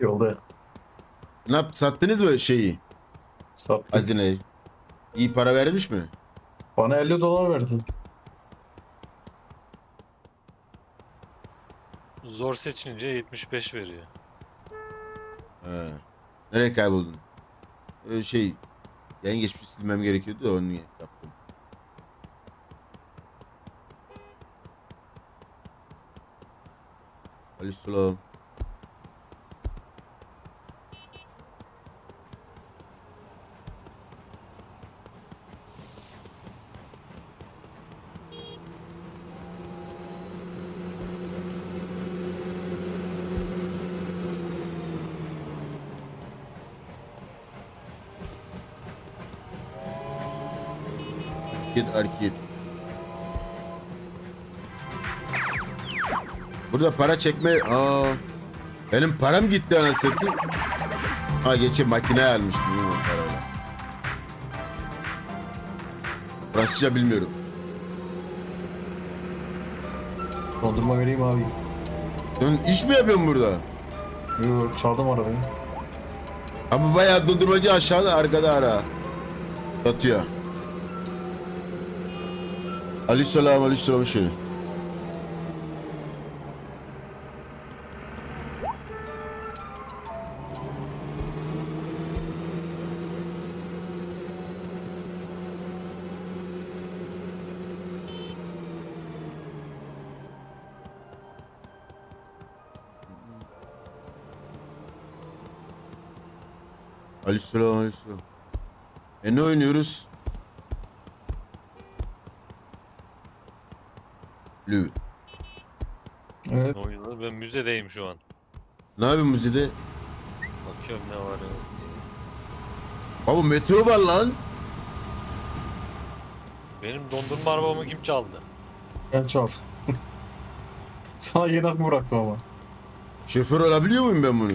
Yolda Ne yap sattınız mı şeyi? sattık. Hazineyi. İyi para vermiş mi? Bana 50 dolar verdi. Zor seçince 75 veriyor. He. Nereye kayboldun? Ee, şey yayın geçmiş silmem gerekiyordu da onu yaptım. Aleykümselam. Hareket. Burada para çekme... Aa, benim param gitti anasını. Ha geçen makine almıştım. Fransızca bilmiyorum. Dondurma vereyim abi. Sen iş mi yapıyorsun burada? Yok çaldım arabayı. Ama bayağı dondurmacı aşağıda arkada ara. Satıyor. Aleykümselam aleykümselam şöyle. Müzide? Bakıyorum ne var yok diye. Baba metro var lan. Benim dondurma arabamı kim çaldı? Ben çaldım. Sana yeni akımı bıraktım ama. Şoför olabiliyor muyum ben bunu?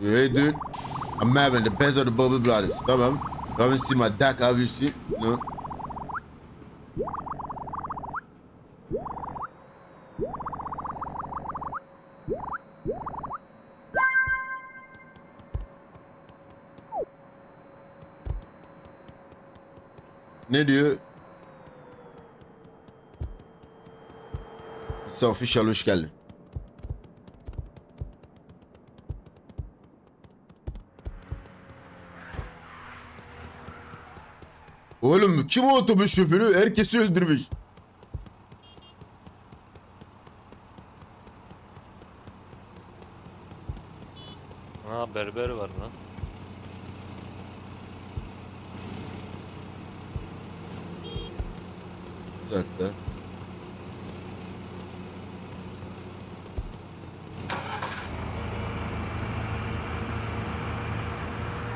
Hey dude. I'm having the best of the Bubble Brothers. Tamam. Come and see my duck obviously. No. Ne diyor? İsa official hoş geldin. Oğlum kim o otobüs şoförü? Herkesi öldürmüş. Berber var lan. Bir dakika.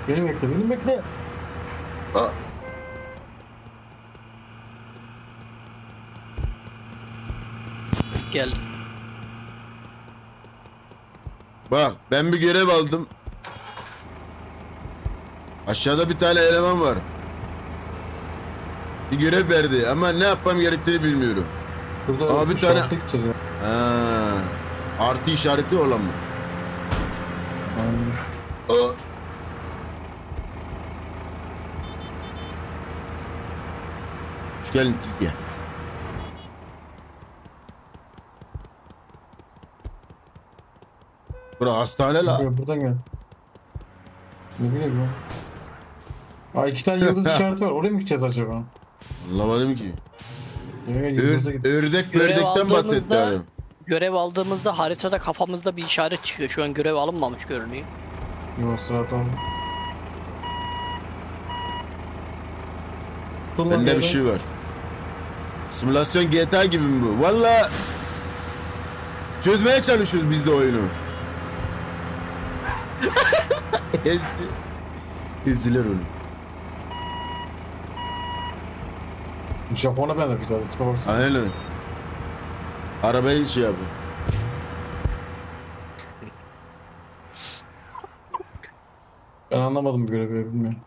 Beni bekle, beni bekle. Aa, Gel. bak ben bir görev aldım. Aşağıda bir tane eleman var. Bir görev verdi ama ne yapmam gerektiğini bilmiyorum. Burada Ama bir tane-. Ha, artı işareti olan mı? Aynen. Hoş geldin Türkiye. Bura hastane la. Gel, buradan gel. Ne bileyim ben. Aa iki tane yıldız işareti var. Oraya mı gideceğiz acaba? Anlamadım ki. Gel Ör, ördek Görev ördekten bahsetti abi. Görev aldığımızda haritada kafamızda bir işaret çıkıyor. Şu an görev alınmamış görünüyor. Yok sırat aldım. Dur lan Bende bir şey var. Simülasyon GTA gibi mi bu? Valla çözmeye çalışıyoruz biz de oyunu. Ezdi. Ezdiler onu. Japon'a benzer bir zaten. Tipe baksana. Aynen. Arabayı şey yapıyor. Ben anlamadım bu görevi bilmiyorum.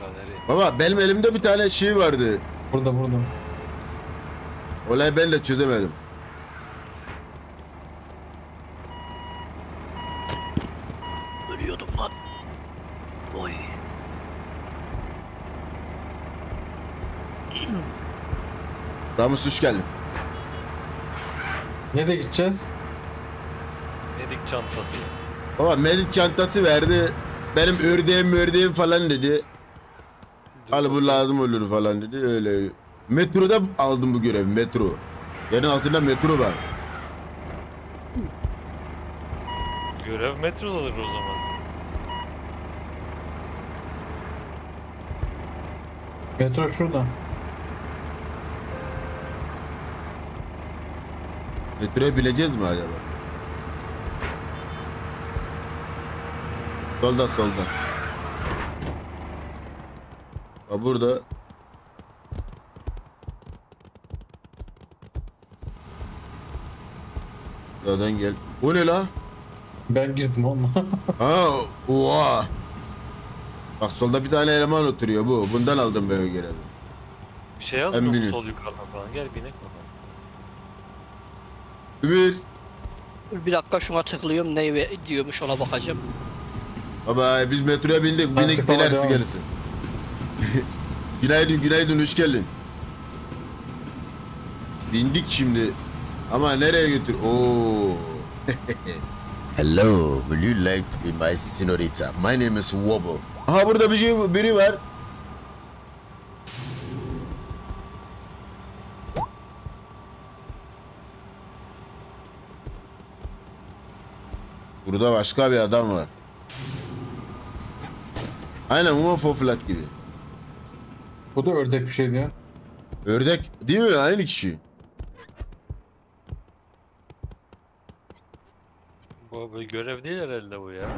Galeri. Baba benim elimde bir tane şey vardı. Burada burada. Olay ben de çözemedim. Ölüyordum lan. Oy. Ramus hoş geldin. Nereye gideceğiz? Medik çantası. Baba medik çantası verdi. Benim ördeğim ördeğim falan dedi. Al bu lazım olur falan dedi öyle. Metroda aldım bu görevi metro. Yerin altında metro var. Görev metrodadır o zaman. Metro şurada. Metroya bileceğiz mi acaba? Solda solda. Ha burada. Buradan gel. Bu ne la? Ben girdim onunla. Ha, oha. Bak solda bir tane eleman oturuyor bu. Bundan aldım ben o görevi. Bir şey yazmıyor sol yukarıdan falan? Gel binek bakalım. Ümit. Dur Bir dakika şuna tıklıyorum ne diyormuş ona bakacağım. Baba biz metroya bindik. Binik binersin gelirsin. günaydın günaydın hoş geldin. Bindik şimdi. Ama nereye götür? Oo. Hello, will you like to be my senorita? My name is Wobble. Aha burada bir şey, biri var. Burada başka bir adam var. Aynen UFO flat gibi. Bu da ördek bir şeydi ya. Ördek değil mi? Aynı kişi. Bu bir görev değil herhalde bu ya.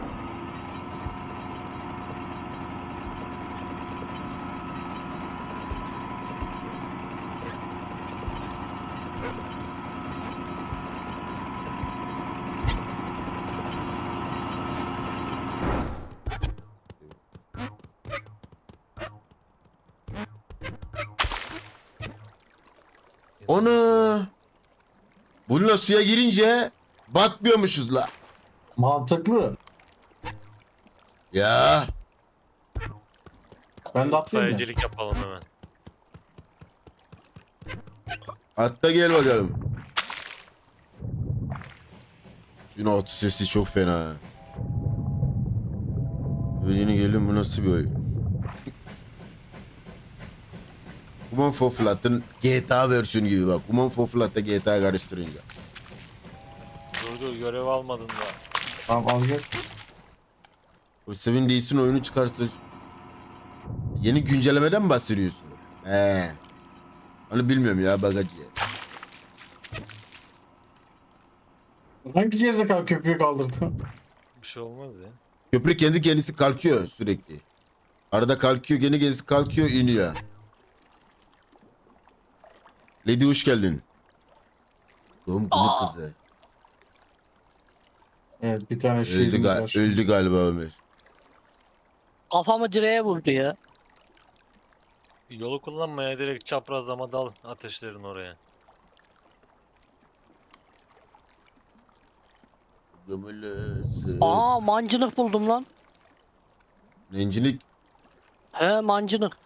Onu bununla suya girince batmıyormuşuz la. Mantıklı. Ya Ben de atlayayım mı? Sayıcılık yapalım hemen. hatta gel bakalım. Şuna ot sesi çok fena. Öcünü gelin bu nasıl bir oyun? Kuman for Flat'ın GTA versiyonu gibi bak. Kuman for Flat'ta GTA karıştırınca. Dur dur görev almadın da. Tamam al gel. O Seven Days'in oyunu çıkarsa... Yeni güncellemeden mi bahsediyorsun? He. Onu bilmiyorum ya bakacağız. Hangi gerizekalı köprüyü kaldırdı? Bir şey olmaz ya. Köprü kendi kendisi kalkıyor sürekli. Arada kalkıyor, kendi kendisi kalkıyor, iniyor. Lady hoş geldin. Doğum günü Aa. kızı. Evet bir tane Öldü, şeyimiz ga- var. öldü galiba Ömer. Kafamı direğe vurdu ya. Yolu kullanmaya direkt çaprazlama dal ateşlerin oraya. Gömülüsü. Aa mancınık buldum lan. Nencilik. He mancınık.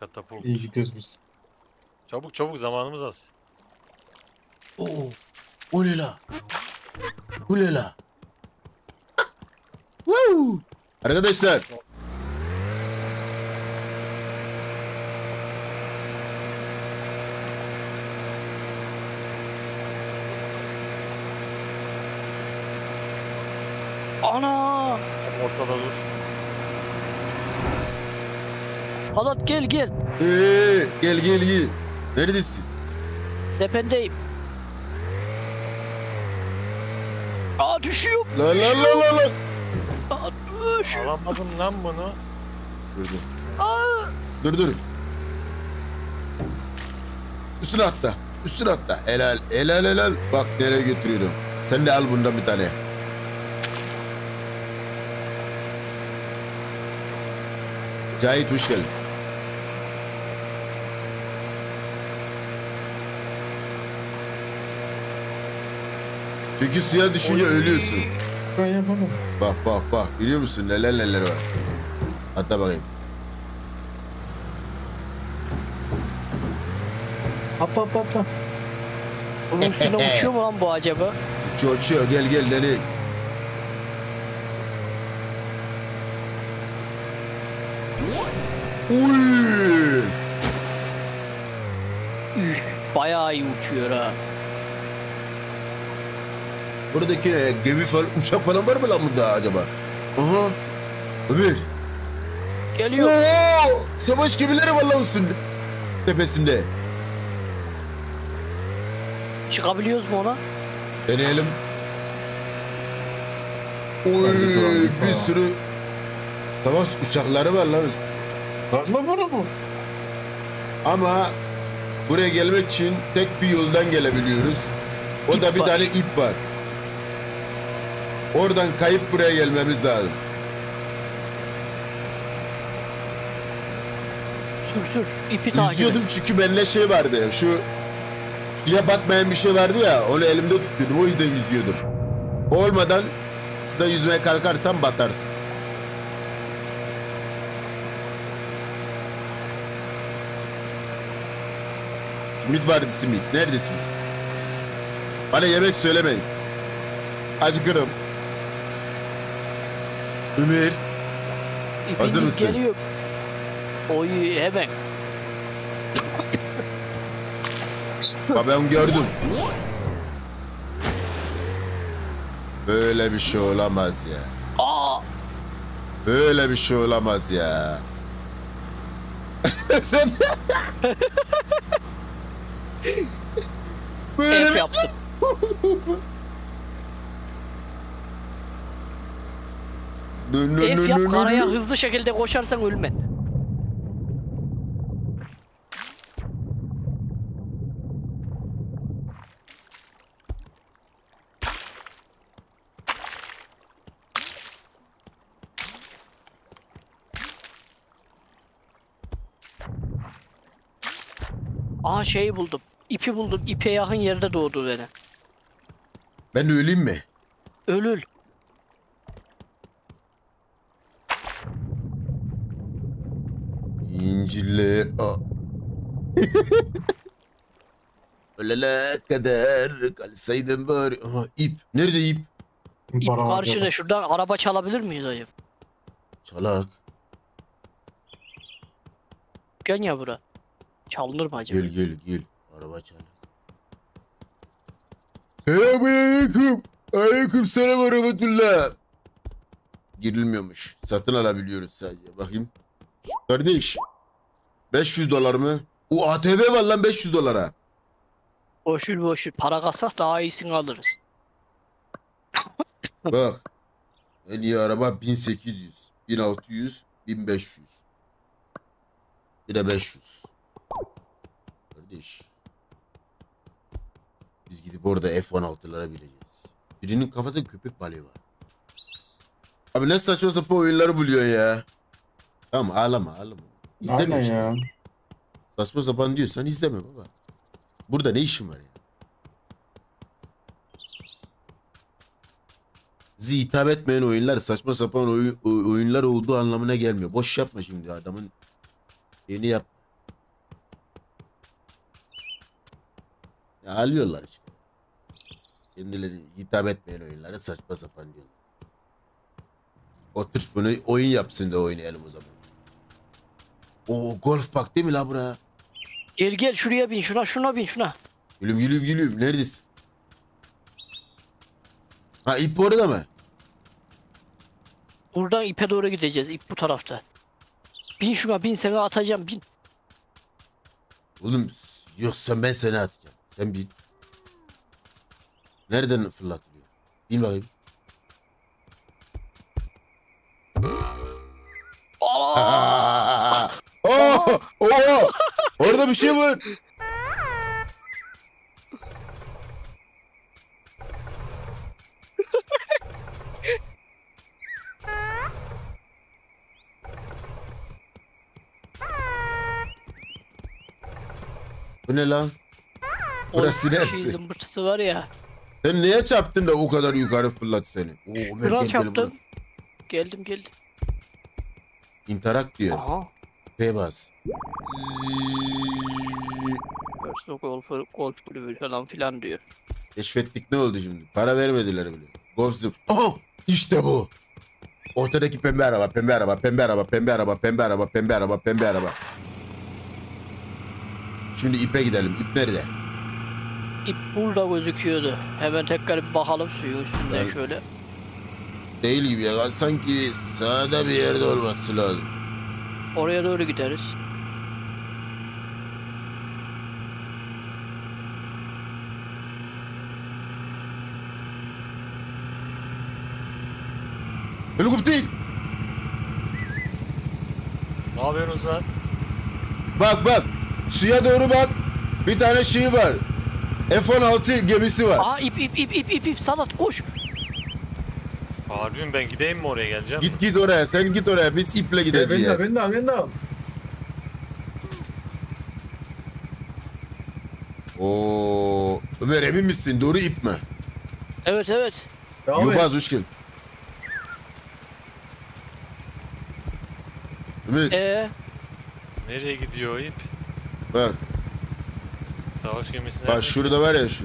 Katapult. İyi gidiyoruz biz. Çabuk çabuk zamanımız az. Oo. O ne la? Bu ne la? Woo! Arkadaşlar. Ana! Ortada dur. Halat gel gel. Ee, gel gel gel. Neredesin? Tependeyim. Aa düşüyorum. La la la la la. Aa, düşüyorum. Alamadım lan bunu. Dur dur. Aa, Dur dur. Üstüne atla. Üstüne atla. Helal. Helal helal. Bak nereye götürüyorum. Sen de al bundan bir tane. Cahit hoş geldin. Çünkü suya düşünce ölüyorsun. Ben yaparım. Bak bak bak biliyor musun neler neler var. Hatta bakayım. Atla atla atla. Bunun üstüne uçuyor mu lan bu acaba? Uçuyor uçuyor gel gel deli. Uy! Üf, bayağı iyi uçuyor ha. Buradaki ne? Gemi falan, uçak falan var mı lan burada acaba? Aha. Ömer. Geliyor. Oo! Savaş gemileri var lan üstünde. Tepesinde. Çıkabiliyoruz mu ona? Deneyelim. Oy, bir falan. sürü savaş uçakları var lan üstünde. Atla bana bu. Ama buraya gelmek için tek bir yoldan gelebiliyoruz. O da İp bir var. tane ip var. Oradan kayıp buraya gelmemiz lazım. Sür sür. İpi takip et. Yüzüyordum çünkü bende şey vardı. Şu suya batmayan bir şey vardı ya. Onu elimde tutuyordum. O yüzden yüzüyordum. Olmadan suda yüzmeye kalkarsan batarsın. Simit vardı simit. Nerede simit? Bana yemek söylemeyin. Acıkırım. Ömer. İpin Hazır mısın? Geliyor. Oy hemen. Bak ben gördüm. Böyle bir şey olamaz ya. Aa! Böyle bir şey olamaz ya. Sen Böyle F bir... yaptım. Nö, nö, F yap karaya hızlı şekilde koşarsan ölme. Aa şeyi buldum. İpi buldum. İpe yakın yerde doğdu beni. Ben öleyim mi? Ölül. İncil'le... Aa. Ölene kadar kalsaydın bari. Aha ip. Nerede ip? İp Para karşıda şuradan araba çalabilir miyiz acaba? Çalak. Gel ya bura. Çalınır mı acaba? Gel gel gel. Araba çal. Selamünaleyküm. Aleyküm selam ve rahmetullah. Girilmiyormuş. Satın alabiliyoruz sadece. Bakayım. Kardeş. 500 dolar mı? O ATV var lan 500 dolara. Boşur boşur. Para kalsak daha iyisini alırız. Bak. En iyi araba 1800, 1600, 1500. Bir de 500. Kardeş. Biz gidip orada F-16'lara bineceğiz. Birinin kafasında köpek balığı var. Abi ne saçma sapan oyunları buluyorsun ya. Tamam ağlama ağlama. İzleme Aynen işte. ya. Saçma sapan diyorsan izleme baba. Burada ne işin var ya? Bizi hitap etmeyen oyunlar saçma sapan oy- oy- oyunlar olduğu anlamına gelmiyor. Boş yapma şimdi adamın yeni yap. Ya alıyorlar işte. Kendileri hitap etmeyen oyunları saçma sapan diyorlar. Otur bunu oyun yapsın da oynayalım o zaman. O golf park değil mi la bura? Gel gel şuraya bin şuna şuna bin şuna. Gülüm gülüm gülüm neredesin? Ha ip orada mı? Buradan ipe doğru gideceğiz. İp bu tarafta. Bin şuna bin seni atacağım bin. Oğlum s- yoksa ben seni atacağım. Sen bin. Nereden fırlatılıyor? Bin bakayım. Aa! Oo! Orada bir şey var. Bu ne lan? Burası Oğlum, neresi? Şey zımbırtısı var ya. Sen neye çarptın da o kadar yukarı fırlattı seni? Oo, Ömer Kral gel çarptım. buraya. Geldim geldim. İnterak diyor. Aha. P bas. First golf, golf kulübü falan filan diyor. Keşfettik ne oldu şimdi? Para vermediler bile. Ghostum. Aha işte bu. Ortadaki pembe araba, pembe araba, pembe araba, pembe araba, pembe araba, pembe araba, pembe araba. Şimdi ipe gidelim. İp nerede? İp burada gözüküyordu. Hemen tekrar bir bakalım suyun üstünden Ben- şöyle. Değil gibi ya. Sanki sağda bir yerde olması lazım. Oraya doğru gideriz. Helikopter. Ne yapıyorsunuz lan? Bak bak. Suya doğru bak. Bir tane şey var. F-16 gemisi var. Aa ip ip ip ip ip ip Salat koş. Harbim ben gideyim mi oraya geleceğim? Git git oraya. Sen git oraya. Biz iple gideceğiz. beni de al, beni de al. Oo. Ömer emin misin? Doğru ip mi? Evet evet. Devam et. Yobaz hoş geldin. Ömer Ee, Nereye gidiyor o ip? bak. Savaş gemisine. Bak şurada var ya şu.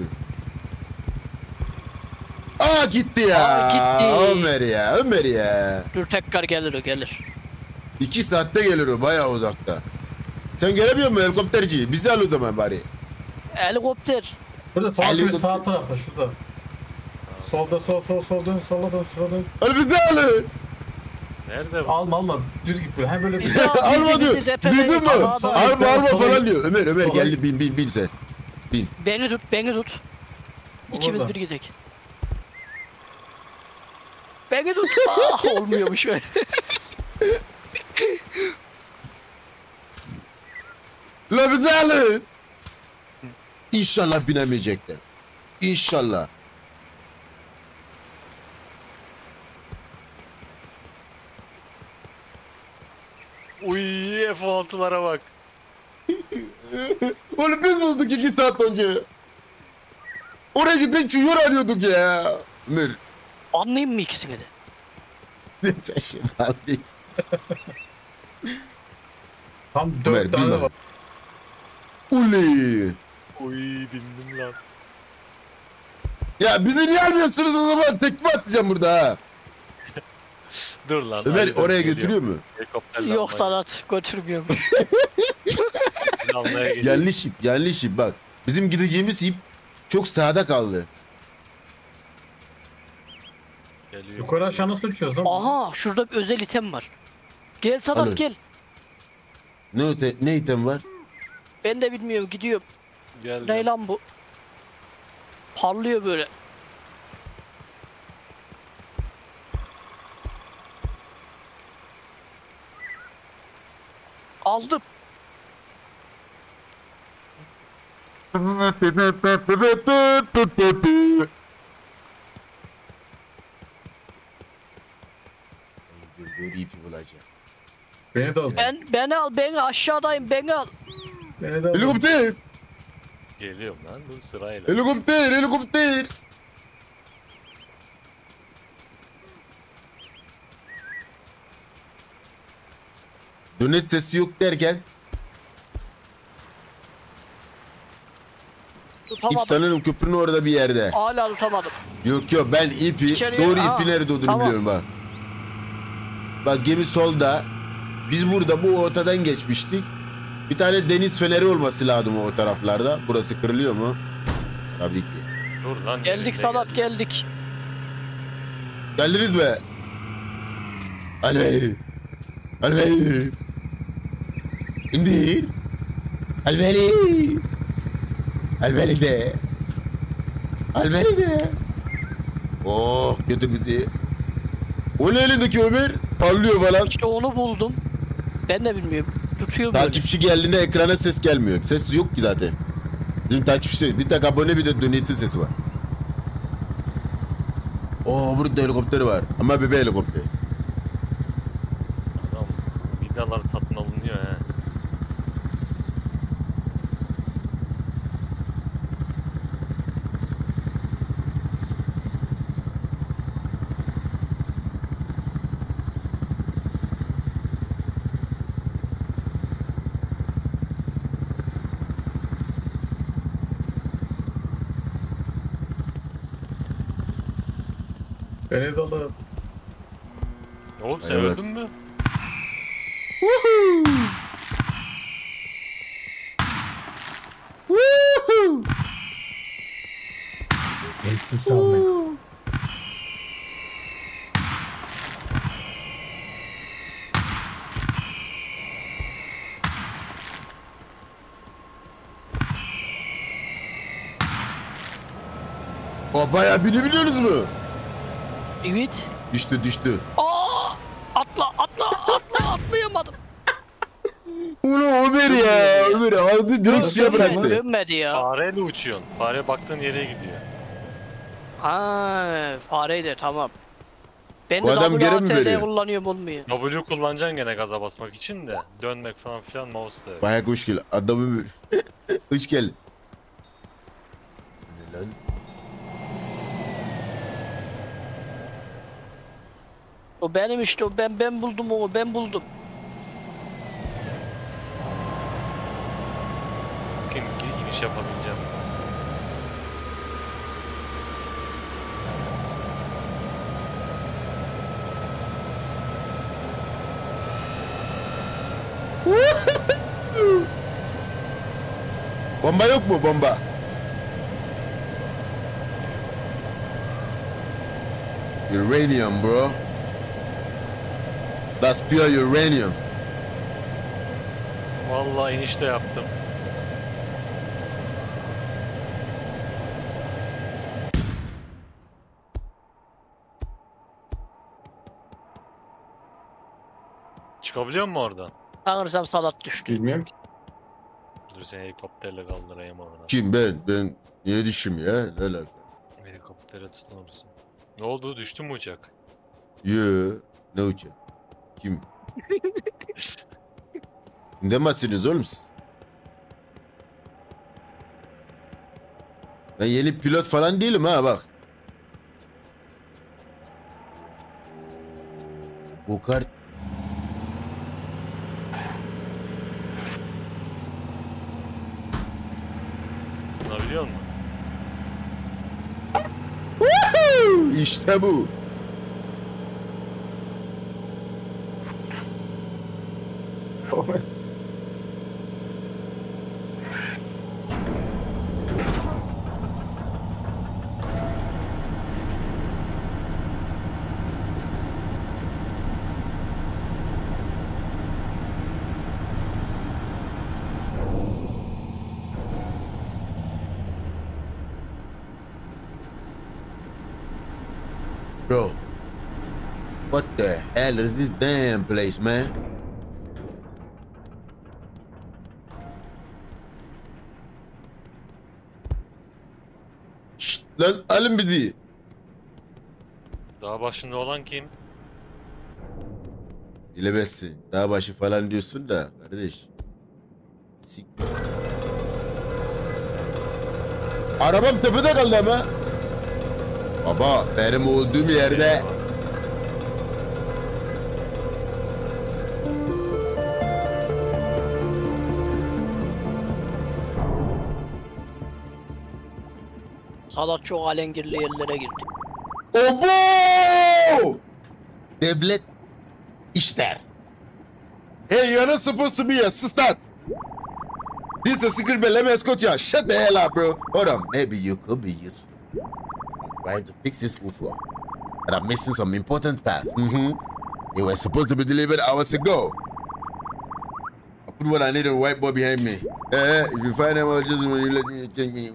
Aa gitti ya. Aa, gitti. Ömer ya. Ömer ya. dur tekrar gelir o gelir. İki saatte gelir o bayağı uzakta. Sen gelemiyor musun helikopterci? Bizi al o zaman bari. Helikopter. Burada sağ, Elli- sağ tarafta şurada. Solda sol sol sol dön sola dön sola dön. Al bizi al. Nerede bu? Alma alma düz git böyle. Hem böyle al. alma diyor. Duydun mu? Alma alma falan diyor. Ömer Ömer geldi bin bin bin sen. Beni tut beni tut. İkimiz Orada. bir gidelim. Beni tut. Ah olmuyormuş öyle. La bizi alın. İnşallah binemeyecekler. İnşallah. Uy F-16'lara bak. Oğlum biz bulduk iki saat önce. Oraya gitmek için yol arıyorduk ya. Ömer. Anlayayım mı ikisini de? Ne taşıma tam Ömer, dört tane bilmem. var. Uli. Uy bindim lan. Ya bizi niye almıyorsunuz o zaman? Tekme atacağım burada ha. Dur lan. Ömer harbiden oraya geliyor. götürüyor mu? Helikopterle Yok almaya- Salat götürmüyormuş. almaya geliyor. Yanlış ip, yanlış ip bak. Bizim gideceğimiz ip çok sağda kaldı. Geliyor. Yukarı aşağı nasıl uçuyoruz lan? Aha şurada bir özel item var. Gel Salat Alın. gel. Ne öte, ne item var? Ben de bilmiyorum gidiyorum. Gel. Ne lan bu? Parlıyor böyle. Aldım. Böyle ipi bulacağım. Beni de al. Ben beni al beni aşağıdayım beni al. Beni de al. Helikopter! Geliyorum lan dur sırayla. Helikopter! Helikopter! Dönet sesi yok derken ip Tutamadım. sanırım köprünün orada bir yerde. Hala tutamadım. Yok yok ben ipi İçeriye- doğru Aa, ipi nerede olduğunu tamam. biliyorum bak. Bak gemi solda. Biz burada bu ortadan geçmiştik. Bir tane deniz feneri olması lazım o taraflarda. Burası kırılıyor mu? Tabii ki. Dur lan. Geldik Salat gel. geldik. Geldiniz mi? Ali. Ali. İndir. Albeli. Albeli de. Albeli de. Oh götür bizi. O ne elindeki Ömer? Parlıyor falan. İşte onu buldum. Ben de bilmiyorum. Tutuyor böyle. Takipçi geldiğinde ekrana ses gelmiyor. Ses yok ki zaten. Bizim takipçi bir tek abone bir de donate'in sesi var. Oo burada helikopter var. Ama bebe helikopter. Adam vidalar tatmin alınıyor he. Beni dalın. Oğlum sen Evet. öldün mü? Beni kimse almıyor. O bayağı binebiliyorsunuz mu? Evet. Düştü düştü. Aa! Atla atla atla atlayamadım. Ulan Ömer ya. Ömer aldı direkt suya bıraktı. Dönmedi ya. Fareyle uçuyorsun. Fare baktığın yere gidiyor. Ha, fareydi tamam. Ben Bu de adam geri mi veriyor? kullanıyorum olmuyor. W kullanacaksın gene gaza basmak için de. Dönmek falan filan mouse'la. Bayağı hoş geldin. Adamı hoş geldin. Ne lan? O benim işte o ben ben buldum onu ben buldum. Bakayım ki iniş yapabileceğim. Bomba yok mu bomba? Uranium bro. That's pure uranium. Vallahi inişte yaptım. Çıkabiliyor mu oradan? Sanırsam salat düştü. Bilmiyorum ki. Dur seni helikopterle kaldırayım oradan. Kim ben? Ben niye düşüm ya? Ne alaka? Helikoptere tutunursun. Ne oldu? Düştü mü uçak? Yo, ne uçak? Kim? Kimden bahsediyorsunuz oğlum siz? Ben yeni pilot falan değilim ha bak. Bu kart Tutunabiliyor musun? işte bu. Bro, what the hell is this damn place, man? Şşt lan alın bizi. Daha başında olan kim? Bilemezsin. Daha başı falan diyorsun da kardeş. Sik. Arabam tepede kaldı ama. Baba benim olduğum yerde Salat çok alengirli yerlere girdi. Obo! Devlet işler. Hey, you're not supposed to be a assistant. This is a secret bell. Let me escort you. Shut the hell up, bro. Hold on. Maybe you could be useful. I'm trying to fix this roof floor. But I'm missing some important parts. Mm-hmm. They were supposed to be delivered hours ago. I put what I need on the whiteboard behind me. Eh, if you find them, I'll just let me change me.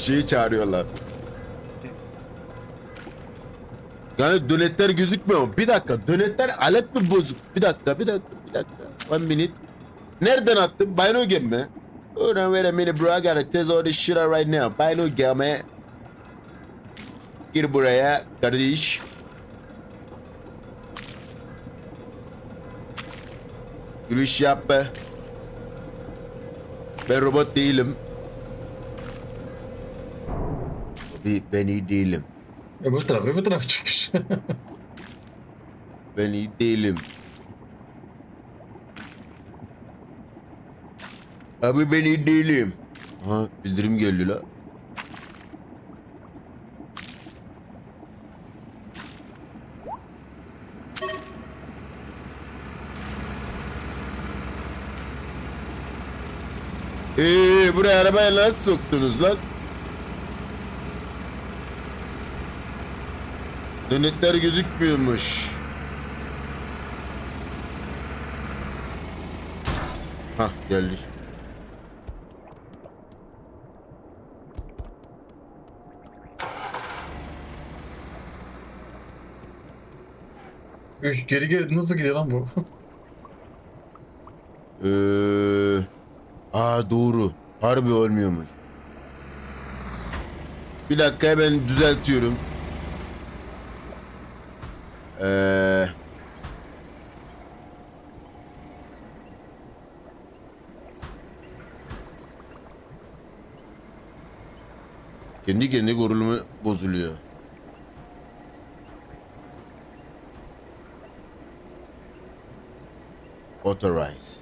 Şeyi çağırıyorlar. Yani dönetler gözükmüyor mu? Bir dakika dönetler alet mi bozuk? Bir dakika bir dakika bir dakika. One minute. Nereden attın? Binogen mi? Hold on wait a minute bro. I gotta test all this shit out right now. Binogen man. Gir buraya kardeş. Yürüyüş yap be. Ben robot değilim. Bir ben iyi değilim. Öbür taraf öbür taraf çıkış. ben iyi değilim. Abi ben iyi değilim. Ha bildirim geldi la. Eee buraya arabayı nasıl soktunuz lan? Dönetler gözükmüyormuş. Hah geldi. Geri geri nasıl gidiyor lan bu? Ee, aa doğru. Harbi olmuyormuş. Bir dakika hemen düzeltiyorum. Ee, kendi kendi kurulumu bozuluyor. Authorize.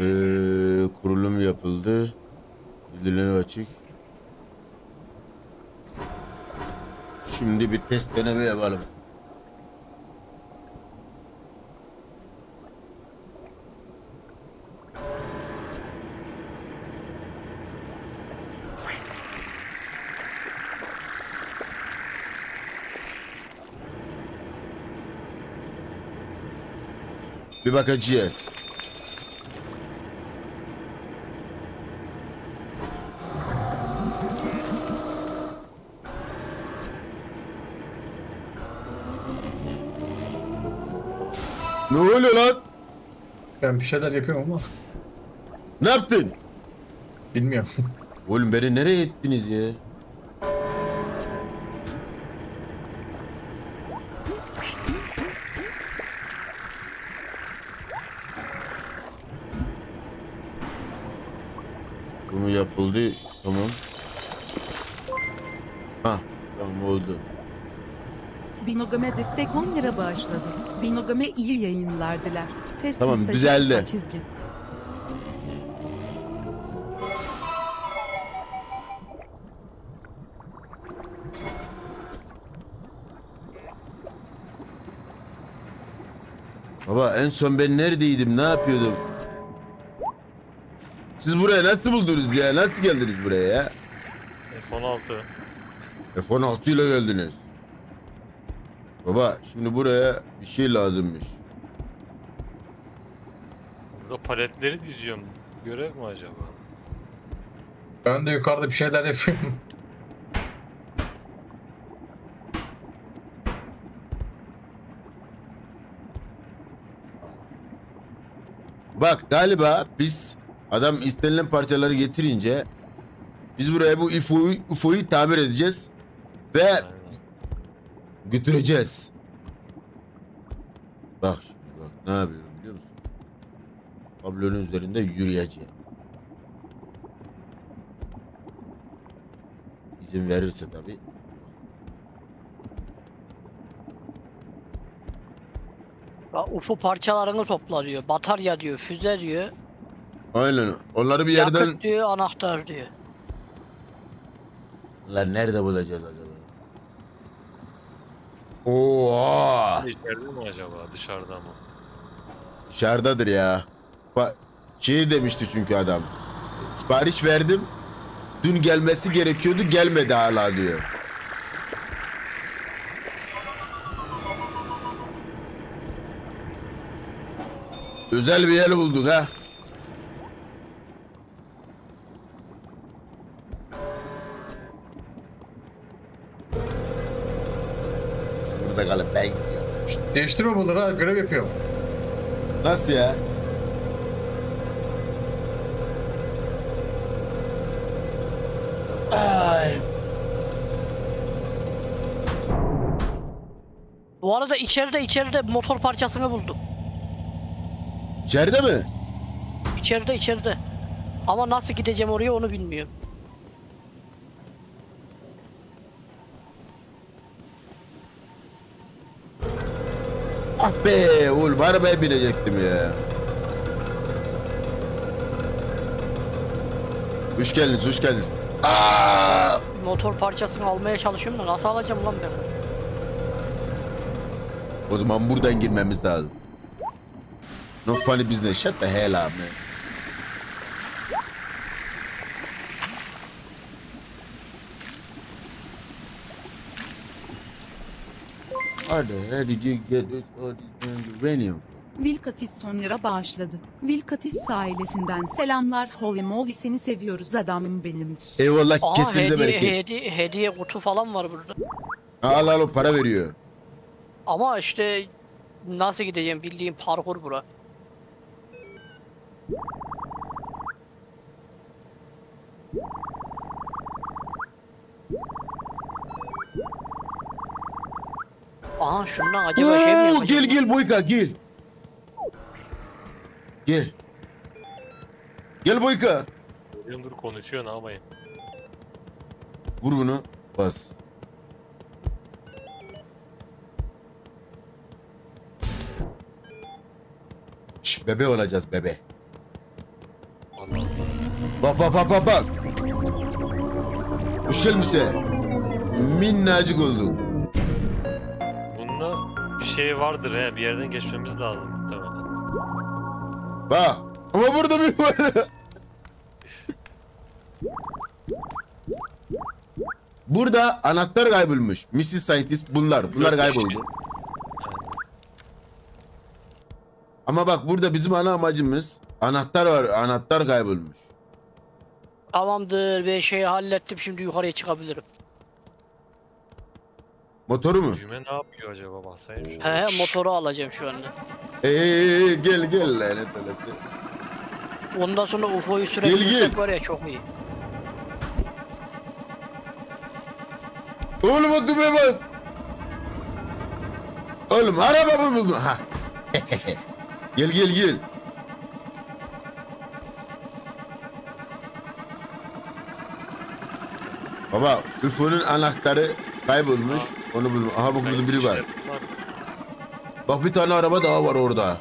Ee, kurulum yapıldı. Bildiriler açık. Şimdi bir test deneme yapalım. Bir bakacağız. Ne oluyor lan? Ben bir şeyler yapıyorum ama Ne yaptın? bilmiyorum. Oğlum beni nereye ettiniz ya? Bunu yapıldı. Tamam. Ha, tamam oldu. Binogame destek 10 lira bağışladı. Binogame iyi yayınlar diler. Test Tamam, mesajı düzeldi. kısa Çizgi. Baba en son ben neredeydim? Ne yapıyordum? Siz buraya nasıl buldunuz ya? Nasıl geldiniz buraya ya? F-16. F-16 ile geldiniz. Baba şimdi buraya bir şey lazımmış. Burada paletleri diziyorum. Görev mi acaba? Ben de yukarıda bir şeyler yapıyorum. Bak galiba biz adam istenilen parçaları getirince biz buraya bu UFO'yu UFO'yu tamir edeceğiz ve Aynen. Götüreceğiz. Bak şimdi bak ne yapıyorum biliyor musun? Tablonun üzerinde yürüyeceğim. İzin verirse tabii. Ya UFO parçalarını topla diyor. Batarya diyor, füze diyor. Aynen. Onları bir yerden... Yakıt diyor, anahtar diyor. Lan nerede bulacağız acaba? Oo! İçeride mi acaba? Dışarıda mı? Dışarıdadır ya. Ba şey demişti çünkü adam. Sipariş verdim. Dün gelmesi gerekiyordu gelmedi hala diyor. Özel bir yer bulduk ha. Değiştirme bunları ha görev yapıyorum. Nasıl ya? Ay. Bu arada içeride içeride motor parçasını buldum. İçeride mi? İçeride içeride. Ama nasıl gideceğim oraya onu bilmiyorum. Ah be oğlum arabaya binecektim ya. Hoş geldiniz, hoş geldiniz. Aa! Motor parçasını almaya çalışıyorum da nasıl alacağım lan ben? O zaman buradan girmemiz lazım. No funny business. Shut the hell up man. How the hell did you get this, all this damn uranium from? Vilkatis son lira bağışladı. Vilkatis ailesinden selamlar. Holy moly seni seviyoruz adamım benim. Eyvallah Aa kesinize hediye, bereket. hediye, hediye kutu falan var burada. Al al o para veriyor. Ama işte nasıl gideceğim bildiğim parkur bura. Aha şundan acaba şey mi Oo, yapacağım? gel gel boyka gel. Gel. Gel boyka. Görüyorum dur konuşuyor ne yapayım. Vur bunu. Bas. Şş, bebe olacağız bebe. Allah Allah. Bak bak bak bak bak. Hoş gelmişsin. Minnacık oldun. Bir şey vardır he. Bir yerden geçmemiz lazım muhtemelen. Bak. Ama burada bir var. Burada anahtar kaybolmuş. Mrs. Scientist bunlar. Bunlar kayboldu. Ama bak burada bizim ana amacımız anahtar var. Anahtar kaybolmuş. Tamamdır ben şeyi hallettim şimdi yukarıya çıkabilirim. Motoru mu? Düğme ne yapıyor acaba baksayım şuna. He motoru alacağım şu anda. Eee gel gel lanet olası. Ondan sonra UFO'yu gel. sürebilirsek var ya çok iyi. Oğlum o düğmeye bas. Oğlum araba mı bu? Ha. gel gel gel. Baba UFO'nun anahtarı kaybolmuş. Onu bulma. Aha bak burada biri var. Bak bir tane araba daha var orada.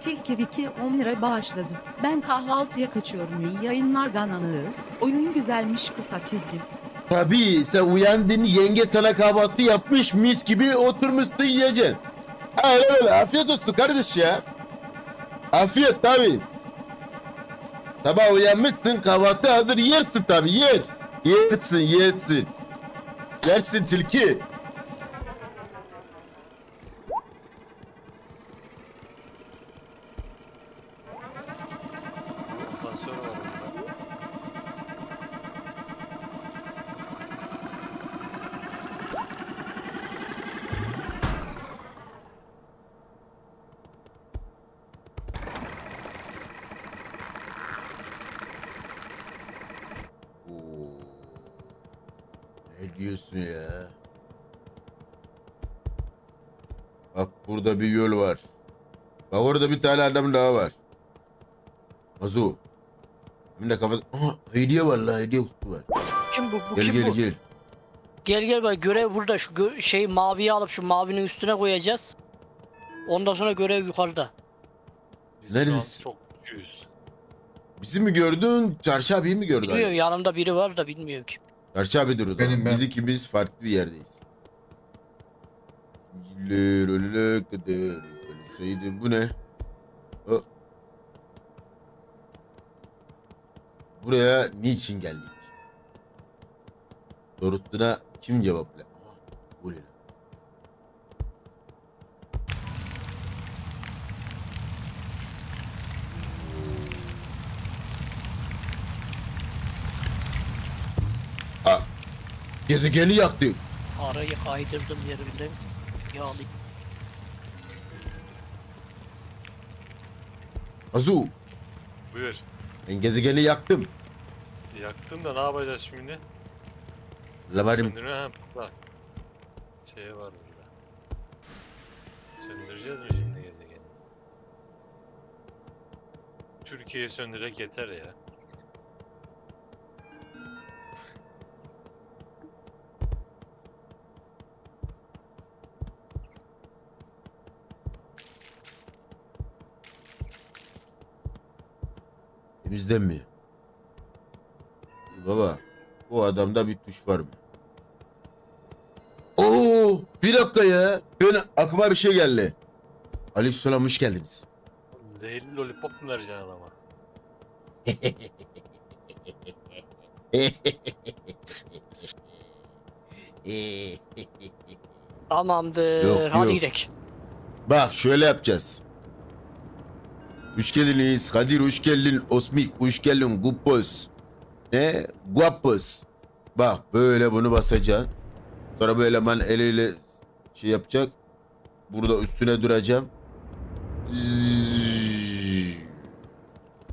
Tilki Viki 10 lira bağışladı. Ben kahvaltıya kaçıyorum iyi yayınlar Gananı. Oyun güzelmiş kısa çizgi. Tabii sen uyandın yenge sana kahvaltı yapmış mis gibi oturmuşsun yiyeceksin. Öyle öyle afiyet olsun kardeş ya. Afiyet tabii. Sabah uyanmışsın kahvaltı hazır yersin tabii yer. Yersin yersin. Yersin tilki. Asansör var orada. Oo. Ne diyorsun ya? Bak burada bir yol var. Bak orada bir tane adam daha var. Azu. Hem de kafası... Aha, hediye var la hediye kutusu var. Kim bu? Bu Gel kim gel bu? gel. Gel gel bak görev burada şu gö- şey maviyi alıp şu mavinin üstüne koyacağız. Ondan sonra görev yukarıda. Biz Neredesin? çok ucuyuz. Bizi mi gördün? Çarşı abiyi mi gördün? Bilmiyorum yanımda biri var da bilmiyorum kim. Çarşı abi dur o zaman. Benim, ben. Biz ikimiz farklı bir yerdeyiz. Ölseydim. Bu ne? O. Buraya niçin geldik? Sorusuna kim cevaplar? Aha, bu ne? gezegeni yaktık. Arayı kaydırdım yerinden. Azu, Buyur. ben gezegeni yaktım. Yaktın da ne yapacağız şimdi? Labarim. Söndürme ha bak. Şey var burada. Söndüreceğiz mi şimdi gezegeni? Türkiye'yi söndürecek yeter ya. Temizlenmiyor. Baba bu adamda bir tuş var mı? Oo bir dakika ya. Ben aklıma bir şey geldi. Aleykümselam hoş geldiniz. Zehirli lollipop mu vereceksin adama? Tamamdır. Yok, Hadi yok. gidelim. Bak şöyle yapacağız. Hoş geldiniz. Kadir hoş. Osmik hoş geldin. Gupos. Ne? Guapos. Bak böyle bunu basacaksın. Sonra böyle ben eliyle şey yapacak. Burada üstüne duracağım.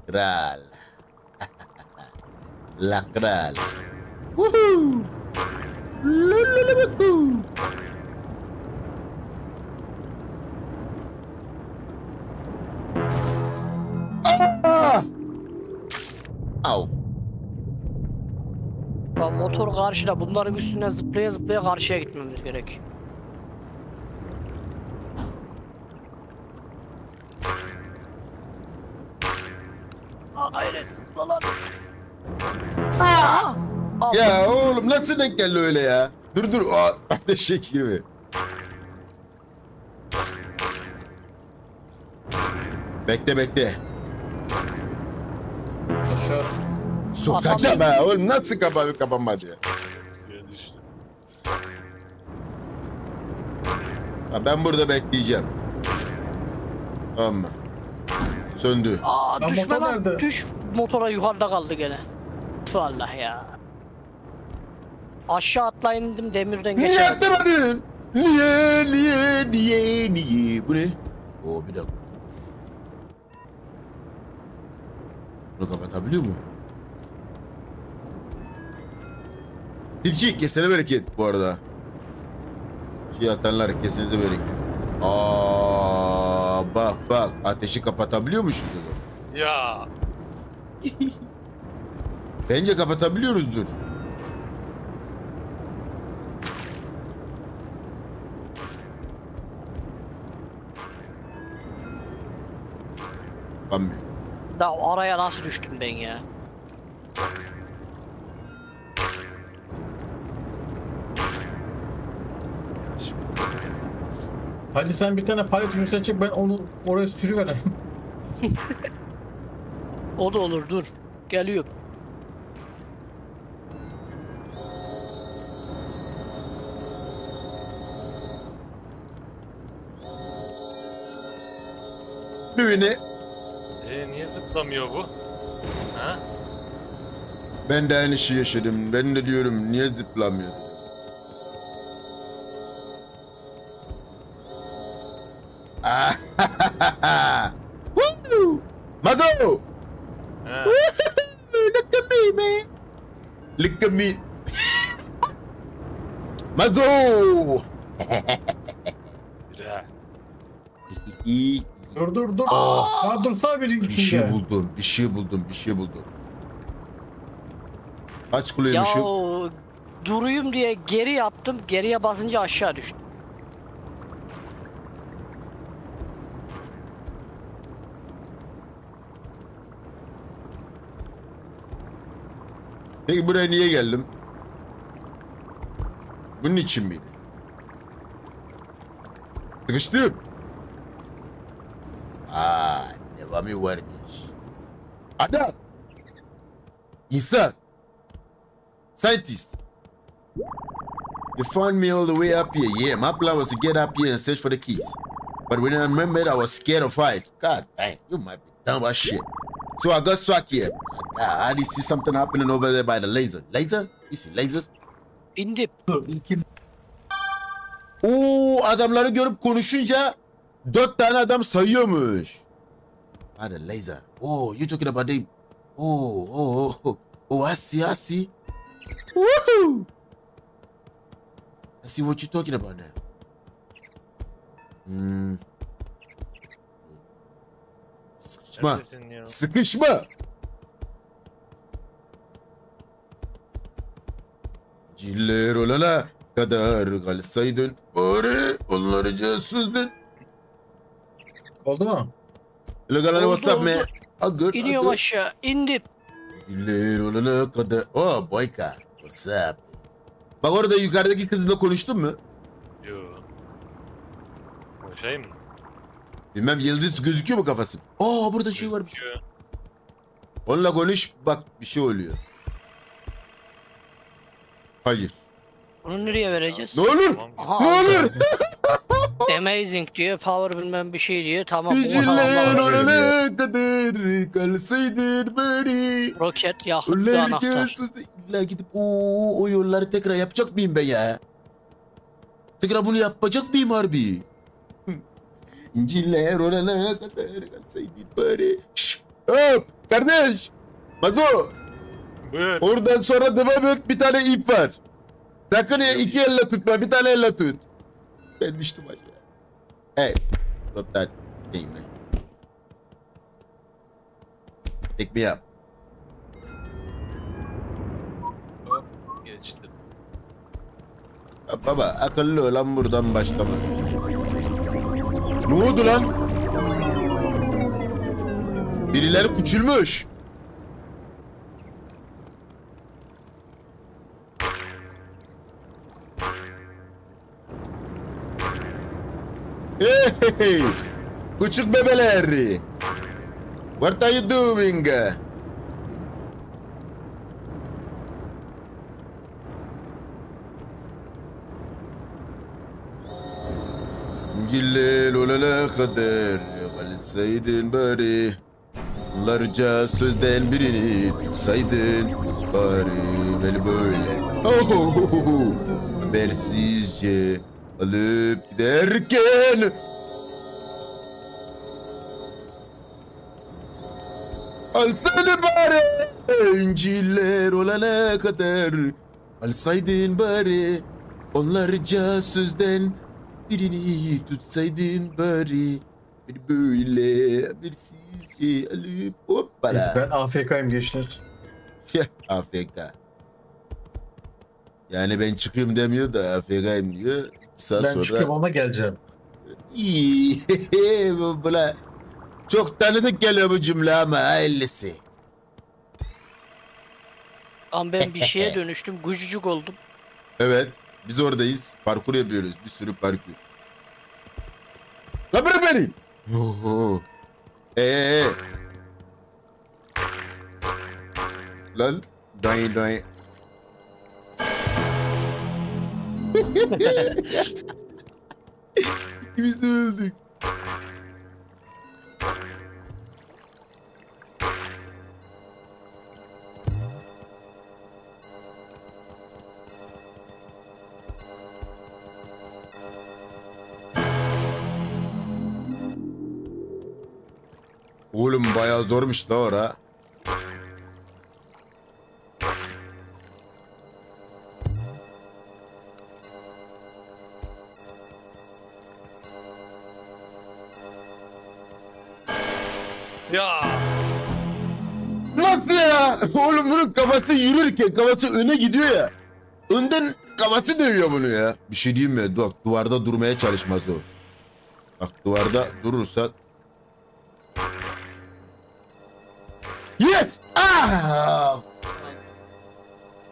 Kral. La kral. Woohoo. Au. Lan motor karşıda. Bunların üstüne zıplaya zıplaya karşıya gitmemiz gerek. Aa, Hayret. zıpla lan. Aa! Al. Ya oğlum nasıl denk geldi öyle ya? Dur dur. Aa, ateş girme. Bekle bekle. Sokacağım ha oğlum nasıl ya. Suya düştü. Ha, ben burada bekleyeceğim. Tamam mı? Söndü. Aa Lan düşme motor lan. nerede? Düş. Motora yukarıda kaldı gene. Vallahi ya. Aşağı atlayın dedim demirden Niye geçemedim. atlamadın? Niye niye niye niye? Bu ne? Oo bir dakika. Bunu kapatabiliyor mu? Tilki kesene bereket bu arada. Şey atanlar kesinize bereket. Aa bak bak ateşi kapatabiliyormuş dedi. Ya Bence kapatabiliyoruzdur. Kapanmıyor. Da araya nasıl düştüm ben ya? Hadi sen bir tane palet ucu seçip ben onu oraya sürüvereyim. O da olur dur. Geliyorum. Düğüne e, niye zıplamıyor bu? Ha? ben de aynı şey yaşadım. Ben de diyorum niye zıplamıyor? Woo! Mazo! Ha. Look at me, man. Look at me. Mazo! Dur dur dur. Aa, dursana bir bir şey buldum, bir şey buldum, bir şey buldum. Kaç Ya kuleymişim? duruyum diye geri yaptım. Geriye basınca aşağı düştüm. Peki buraya niye geldim? Bunun için miydi? Sıkıştım. Aa, devamı varmış. Adam. İnsan. Scientist. You found me all the way up here. Yeah, my plan was to get up here and search for the keys. But when I remembered, I was scared of height. God dang, you might be dumb as shit. So I got stuck here. I, I did see something happening over there by the laser. Laser? You see lasers? İndim. Dur ilkin. Oo adamları görüp konuşunca dört tane adam sayıyormuş. By the laser. Oh, you talking about them? Oh, oh, oh, oh, I see, I see. Woohoo! I see what you're talking about now. Hmm. Neredesin ya? Sıkışma. Ciller olana kadar kalsaydın bari onları casuzdun. Oldu mu? Look at what's up man. Agır, İniyorum agır. aşağı. indim. Güller olana kadar. Oh boyka. What's up? Bak orada yukarıdaki kızla konuştun mu? Yo. Konuşayım mı? Bilmem yıldız gözüküyor mu kafası? Aa burada şey var. Gözüküyor. Onunla konuş bak bir şey oluyor. Hayır. Bunu nereye vereceğiz? Ne olur? Aha Ne aldım. olur? Amazing diyor. Power bilmem bir şey diyor. Tamam. bunu olana kadar kalsaydın bari. Roket anahtar. sus. İlla gidip o, o yolları tekrar yapacak mıyım ben ya? Tekrar bunu yapacak mıyım harbi? Hı. İnciller olana kadar kalsaydın bari. Şşş! Hop! Kardeş! Mazo! Buyur. Oradan sonra devam et bir tane ip var. Sakın iki elle tutma bir tane elle tut. Ben düştüm aşağı. Hey. Toptan. Neyim ben? Tek mi yap? Geçtim. Ya Baba akıllı olan buradan başlamaz. Ne oldu lan? Birileri küçülmüş. Hey, küçük bebeler. What are you doing? Cillel olana kadar kalsaydın bari. Onlarca sözden birini tutsaydın bari. Beni böyle. Oh, Habersizce alıp giderken. Alsana bari. İnciller olana kadar Alsaydın bari. Onlarca sözden birini tutsaydın bari Beni böyle habersizce alıp hoppala Neyse ben AFK'yim gençler. AFK Yani ben çıkıyorum demiyor da AFK'yim diyor saat Ben sonra çıkıyorum ama geleceğim. İyi bu buna Çok tanıdık geliyor bu cümle ama hayırlısı Ama ben bir şeye dönüştüm. Gücücük oldum. Evet. Biz oradayız. Parkur yapıyoruz. Bir sürü parkur. Lan bırak beni. Oho. Ee. Lan. Doy doy. İkimiz de öldük. Oğlum bayağı zormuş da ora. Ya. Nasıl ya? Oğlum bunun kafası yürürken kafası öne gidiyor ya. Önden kafası dövüyor bunu ya. Bir şey diyeyim mi? Bak duvarda durmaya çalışmaz o. Bak duvarda durursa... Yes! Ah!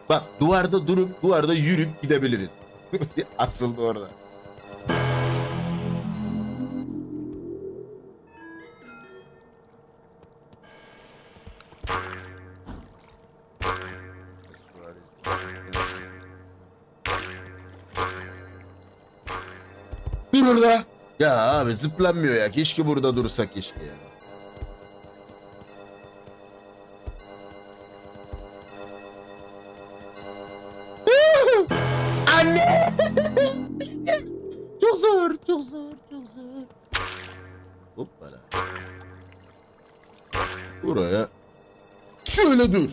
Bak duvarda durup duvarda yürüp gidebiliriz. Asıldı orada. Dur orada. Ya abi zıplanmıyor ya. Keşke burada dursak keşke ya. Şöyle dur.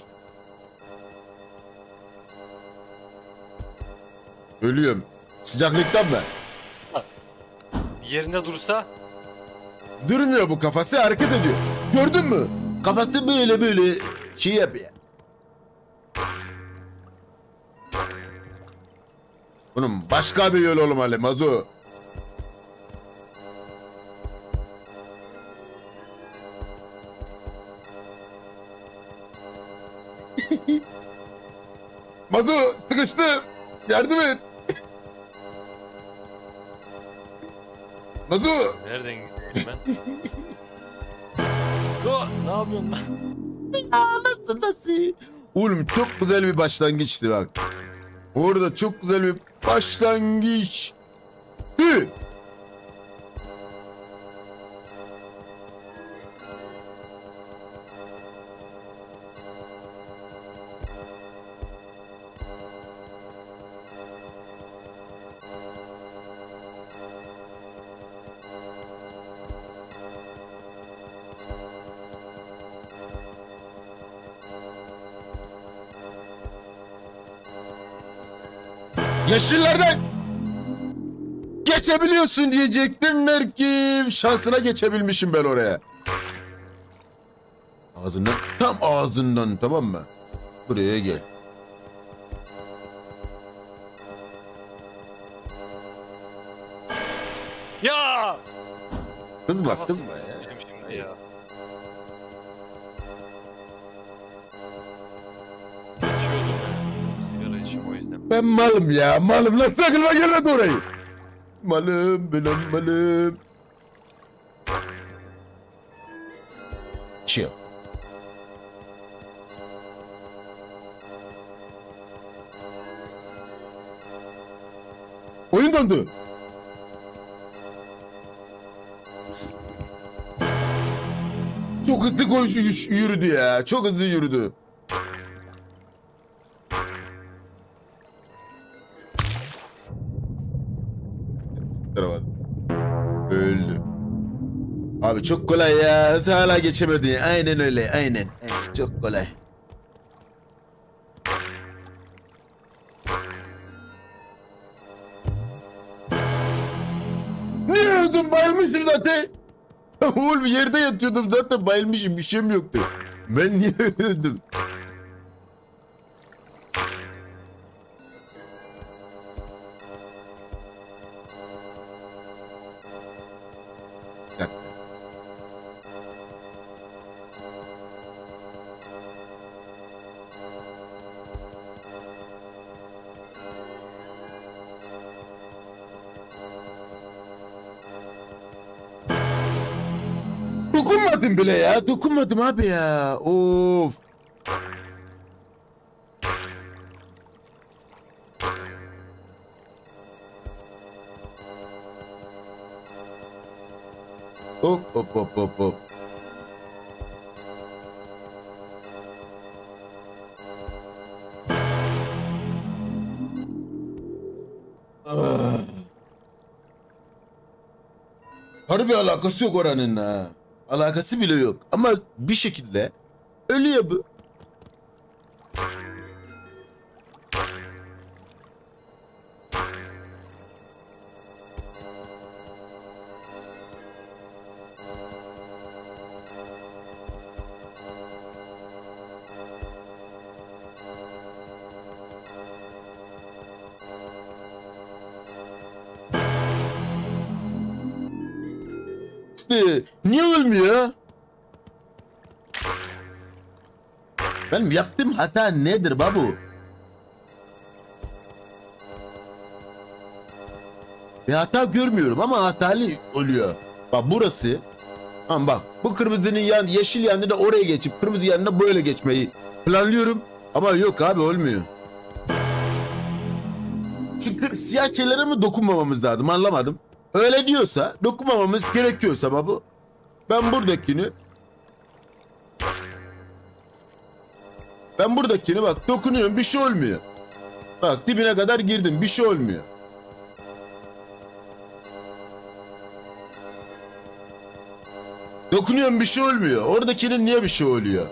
Ölüyorum. Sıcaklıktan mı? Yerinde dursa Durmuyor bu kafası hareket ediyor. Gördün mü? Kafası böyle böyle şey yapıyor. Bunun başka bir yolu olmalı Mazu. Sıkıştım. Yardım et. Nazu. Nereden gittim ben? Ne yapıyorsun lan? Nasıl nasıl? Oğlum çok güzel bir başlangıçtı bak. Orada çok güzel bir başlangıç. Hı. Yeşillerden geçebiliyorsun diyecektim Merkim. Şansına geçebilmişim ben oraya. Ağzından tam ağzından tamam mı? Buraya gel. Ya! Kızma kızma Ben malım ya malım lan sakınma gelme orayı. Malım benim malım. Chill. Oyun dondu. Çok hızlı koş yürüdü ya. Çok hızlı yürüdü. Abi çok kolay ya. Hala geçemedin. Aynen öyle. Aynen. aynen. Çok kolay. Niye öldüm? Bayılmışım zaten. Oğlum yerde yatıyordum zaten bayılmışım. Bir şeyim yoktu. Ben niye öldüm? Bile ya. Dokunmadım abi ya. Of. Hop hop hop hop hop. Ah. Harbi alakası yok oranın ha. Alakası bile yok. Ama bir şekilde ölüyor bu. Benim yaptığım hata nedir babu? Bir hata görmüyorum ama hatalı oluyor. Bak burası. Tamam bak bu kırmızının yan, yeşil yanında oraya geçip kırmızı yanına böyle geçmeyi planlıyorum. Ama yok abi olmuyor. Çünkü siyah şeylere mi dokunmamamız lazım anlamadım. Öyle diyorsa dokunmamamız gerekiyorsa babu. Ben buradakini Ben buradakini bak dokunuyorum bir şey olmuyor. Bak dibine kadar girdim bir şey olmuyor. Dokunuyorum bir şey olmuyor. Oradakinin niye bir şey oluyor?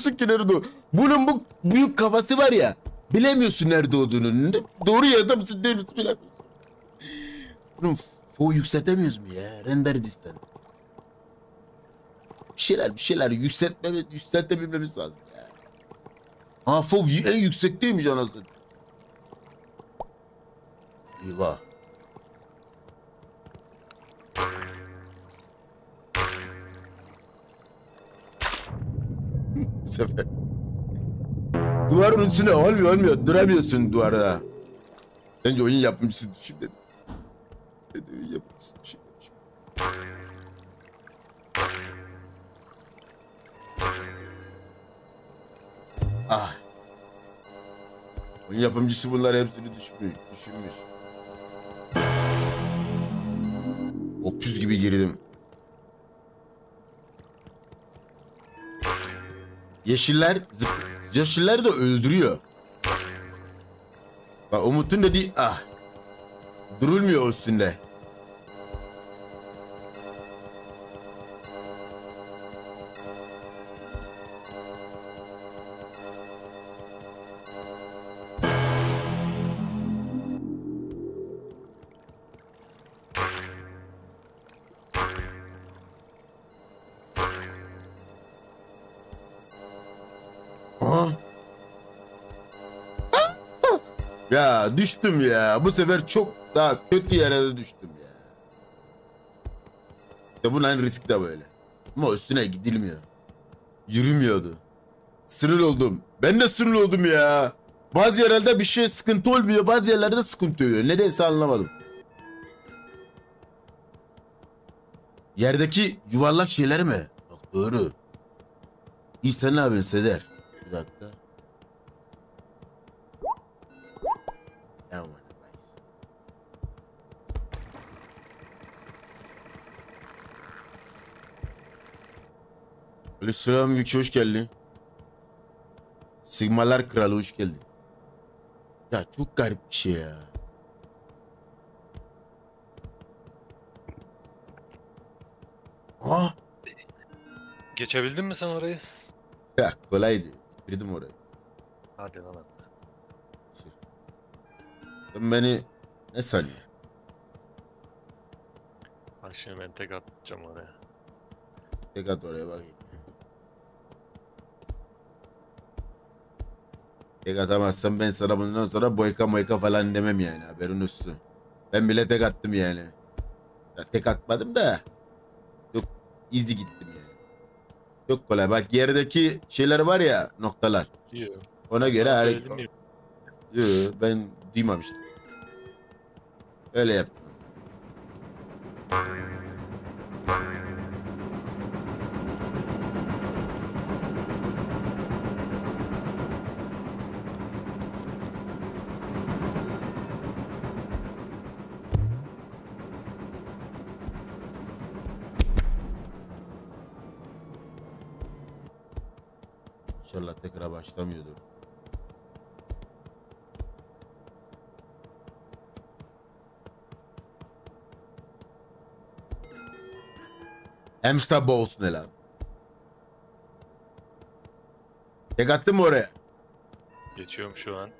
Göremiyorsun ki nerede. Bunun bu büyük kafası var ya. Bilemiyorsun nerede olduğunu. Doğru yerde misin değil misin bilemiyorsun. Bunun yükseltemiyoruz mu ya? Render disten. Bir şeyler bir şeyler yükseltmemiz, yükseltebilmemiz lazım ya. Ha fo en yüksekteymiş anasını. Eyvah. Sefer. Duvarın üstüne olmuyor olmuyor. Duramıyorsun duvara. Bence oyun düşün dedim. Dedi, oyun yapımcısı düşün. Ah. Oyun yapımcısı bunlar hepsini düşmüş, düşünmüş. Okçuz gibi girdim. Yeşiller zıp, yeşiller de öldürüyor. Bak Umut'un dediği ah. Durulmuyor üstünde. Düştüm ya. Bu sefer çok daha kötü yere de düştüm ya. Ya bunun en riski de böyle. Ama üstüne gidilmiyor. Yürümüyordu. Sınır oldum. Ben de sınır oldum ya. Bazı yerlerde bir şey sıkıntı olmuyor. Bazı yerlerde sıkıntı oluyor. Nedense anlamadım. Yerdeki yuvarlak şeyler mi? Bak doğru. İyi sen ne yapıyorsun Sezer? Bir dakika. Aleykümselam Gökçe hoş geldin. Sigmalar Kralı hoş geldin. Ya çok garip bir şey ya. Aa, Geçebildin mi sen orayı? ya kolaydı. Bitirdim orayı. Hadi lan hadi. Sen beni ne sanıyorsun? Bak şimdi ben tek atacağım oraya. Tek at oraya bakayım. Tek atamazsan ben sana bundan sonra boyka moyka falan demem yani haberin olsun. Ben bile tek attım yani. Ya tek atmadım da. Yok easy gittim yani. Çok kolay. Bak yerdeki şeyler var ya noktalar. Yok. Ona göre hareket. Yok ben duymamıştım. Öyle yaptım. Hamster Balls ne lan? Tek attın mı oraya? Geçiyorum şu an.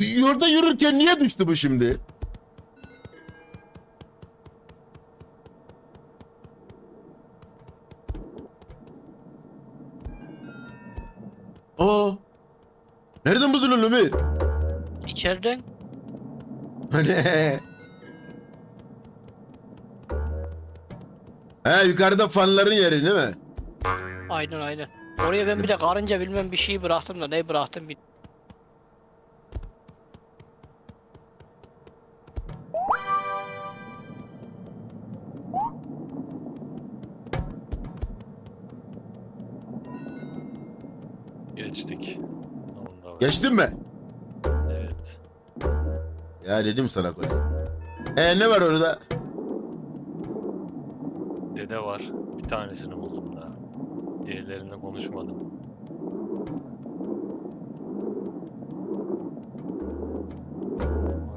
Yolda yürürken niye düştü bu şimdi? İçeriden Hani? He yukarıda fanların yeri değil mi? aynen aynen. Oraya ben bir de karınca bilmem bir şey bıraktım da ne bıraktım bir Geçtik. Geçtin mi? Ya dedim sana kolay. E ne var orada? Dede var. Bir tanesini buldum daha. Diğerleriyle konuşmadım.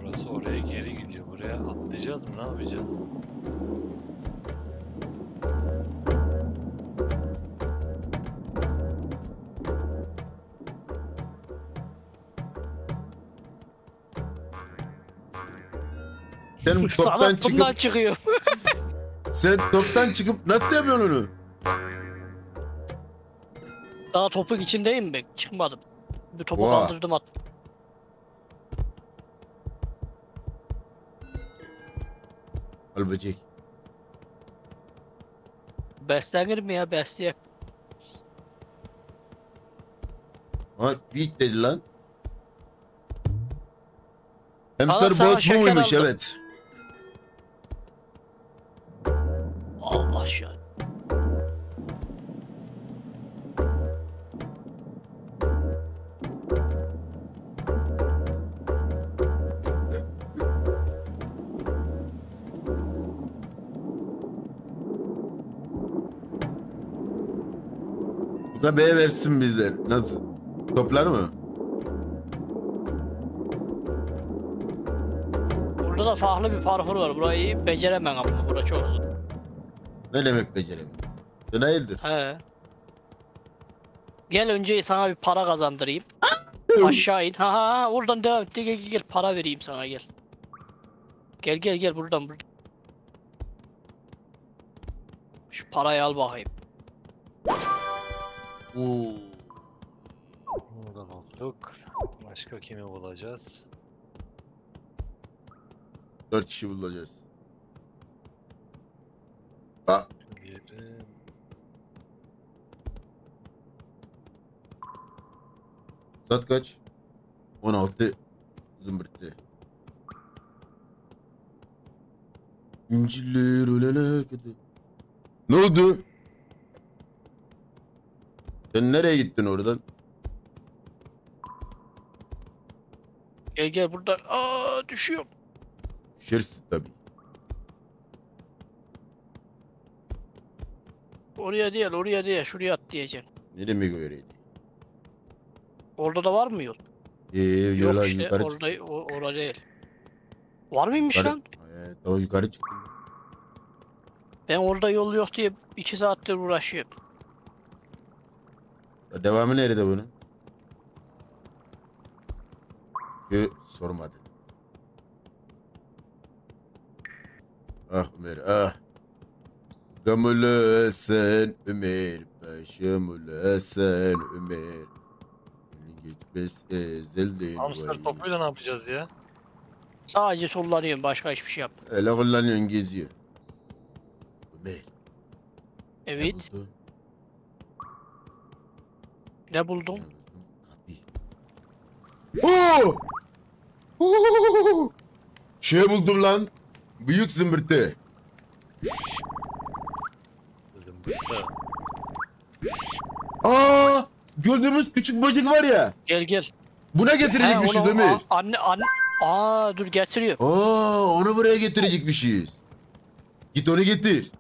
Orası Atlayacağız mı? Ne yapacağız? Sen toptan çıkıp çıkıyor. sen toptan çıkıp nasıl yapıyorsun onu? Daha topuk içindeyim ben. Çıkmadım. Bir topu Vay. kaldırdım at. Al böcek. Beslenir mi ya besleye? Ha büyük dedi lan. Hamster sana bot bu şeker muymuş aldım. evet. Yuka B'ye versin bizler. Nasıl? Toplar mı? Burada da farklı bir parkur var. Burayı beceremem ama bura çok zor. Ne demek beceremiyor? Sen hayırdır? He. Gel önce sana bir para kazandırayım. Aşağı in. Ha ha ha oradan devam et. Gel gel gel para vereyim sana gel. Gel gel gel buradan buradan. Şu parayı al bakayım. Oo. Bunu da bulduk. Başka kimi bulacağız? Dört kişi bulacağız. Aa, Diğeri... saat kaç? 16 zımbırtı. İnciller ölene kadar. Ne oldu? Sen nereye gittin oradan? Gel gel buradan. Aa düşüyorum. Düşersin tabii. Oraya değil oraya değil şuraya at diyeceğim. Ne demek öyleydi? Orada da var mı yol? Ee, Yok yola işte yukarı orada o, orada değil. Var mıymış Yukarı, lan? Evet, o yukarı çıktım. Ben orada yol yok diye 2 saattir uğraşıyorum. Devamı nerede bunun? Ki sormadı. Ah Ömer ah. Gamule sen Ömer. Başımule sen Ömer. Geçmez ezelden Hamster topuyla ne yapacağız ya? Sadece sollanıyorum başka hiçbir şey yapmıyorum. Öyle kullanıyorsun geziyor. Ömer. ne Evet buldun? Ne buldum? Oo! Oo! Şey buldum lan. Büyük zımbırtı. Zımbırtı. Aa! Gördüğümüz küçük böcek var ya. Gel gel. Buna He, getirecekmişiz onu- Ömer. a- Anne anne. Aa dur getiriyor. Aa, onu buraya getirecekmişiz. Git onu getir.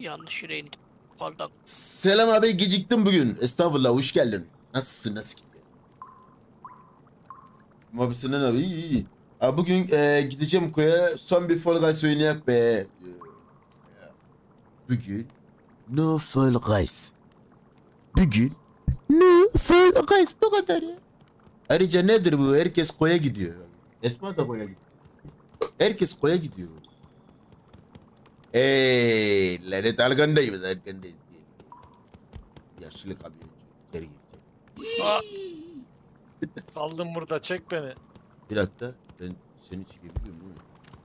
Yanlış yere indim. Pardon. Selam abi geciktim bugün. Estağfurullah hoş geldin. Nasılsın nasıl gidiyor? Abi Sinan abi iyi iyi. Abi bugün e, gideceğim koya son bir Fall Guys oynayak be. Bugün no Fall Guys. Bugün no Fall Guys bu kadar ya. Ayrıca nedir bu? Herkes koya gidiyor. Esma da koya gidiyor. Herkes koya gidiyor. Eee lanet arkandayız arkandayız. Gel. Yaşlı kamyoncu. İçeri gir. Kaldım burada çek beni. Bir dakika ben seni çekebiliyor muyum?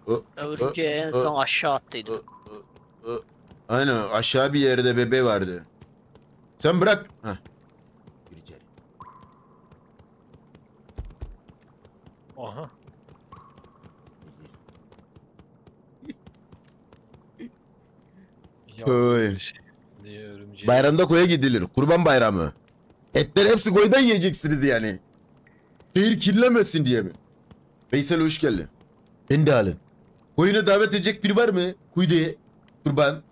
O, Örümceği en son aşağı o. Aynen aşağı bir yerde bebe vardı. Sen bırak. Hah. Gir içeri. Aha. Bir şey diye örümceği. Bayramda koya gidilir. Kurban bayramı. Etler hepsi koydan yiyeceksiniz yani. Şehir kirlenmesin diye mi? Veysel hoş geldin. Ben de alın. Koyuna davet edecek biri var mı? Kuyde. Kurban.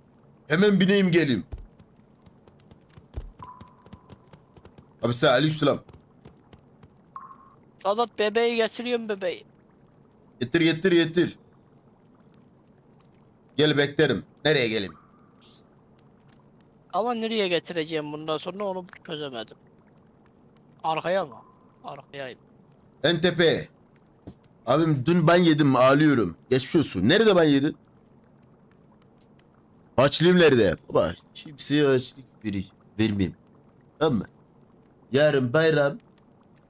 Hemen bineyim geleyim. Abi sen aleykümselam. Sadat bebeği getiriyorum bebeği. Getir getir getir. Gel beklerim. Nereye geleyim? Ama nereye getireceğim bundan sonra onu çözemedim. Arkaya mı? Arkaya. En tepe. Abim dün ben yedim ağlıyorum. Geçmiş olsun. Nerede ben yedim? Açlıyım nerede? Baba kimseye açlık veri, vermeyeyim. Tamam mı? Yarın bayram.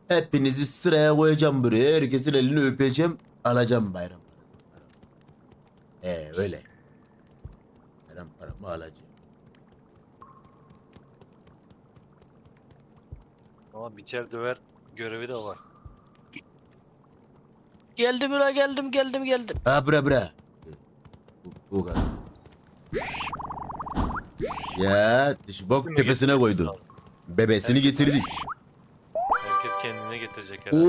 Hepinizi sıraya koyacağım buraya. Herkesin elini öpeceğim. Alacağım bayram. Ee öyle. Bayram paramı alacağım. Ama biçer döver görevi de var. Geldim ula geldim geldim geldim. Ha bra bra. Bu, bu kadar. Ya diş bok tepesine getirmemiz koydu. lazım. Bebesini getirdik. Herkes kendine getirecek herhalde.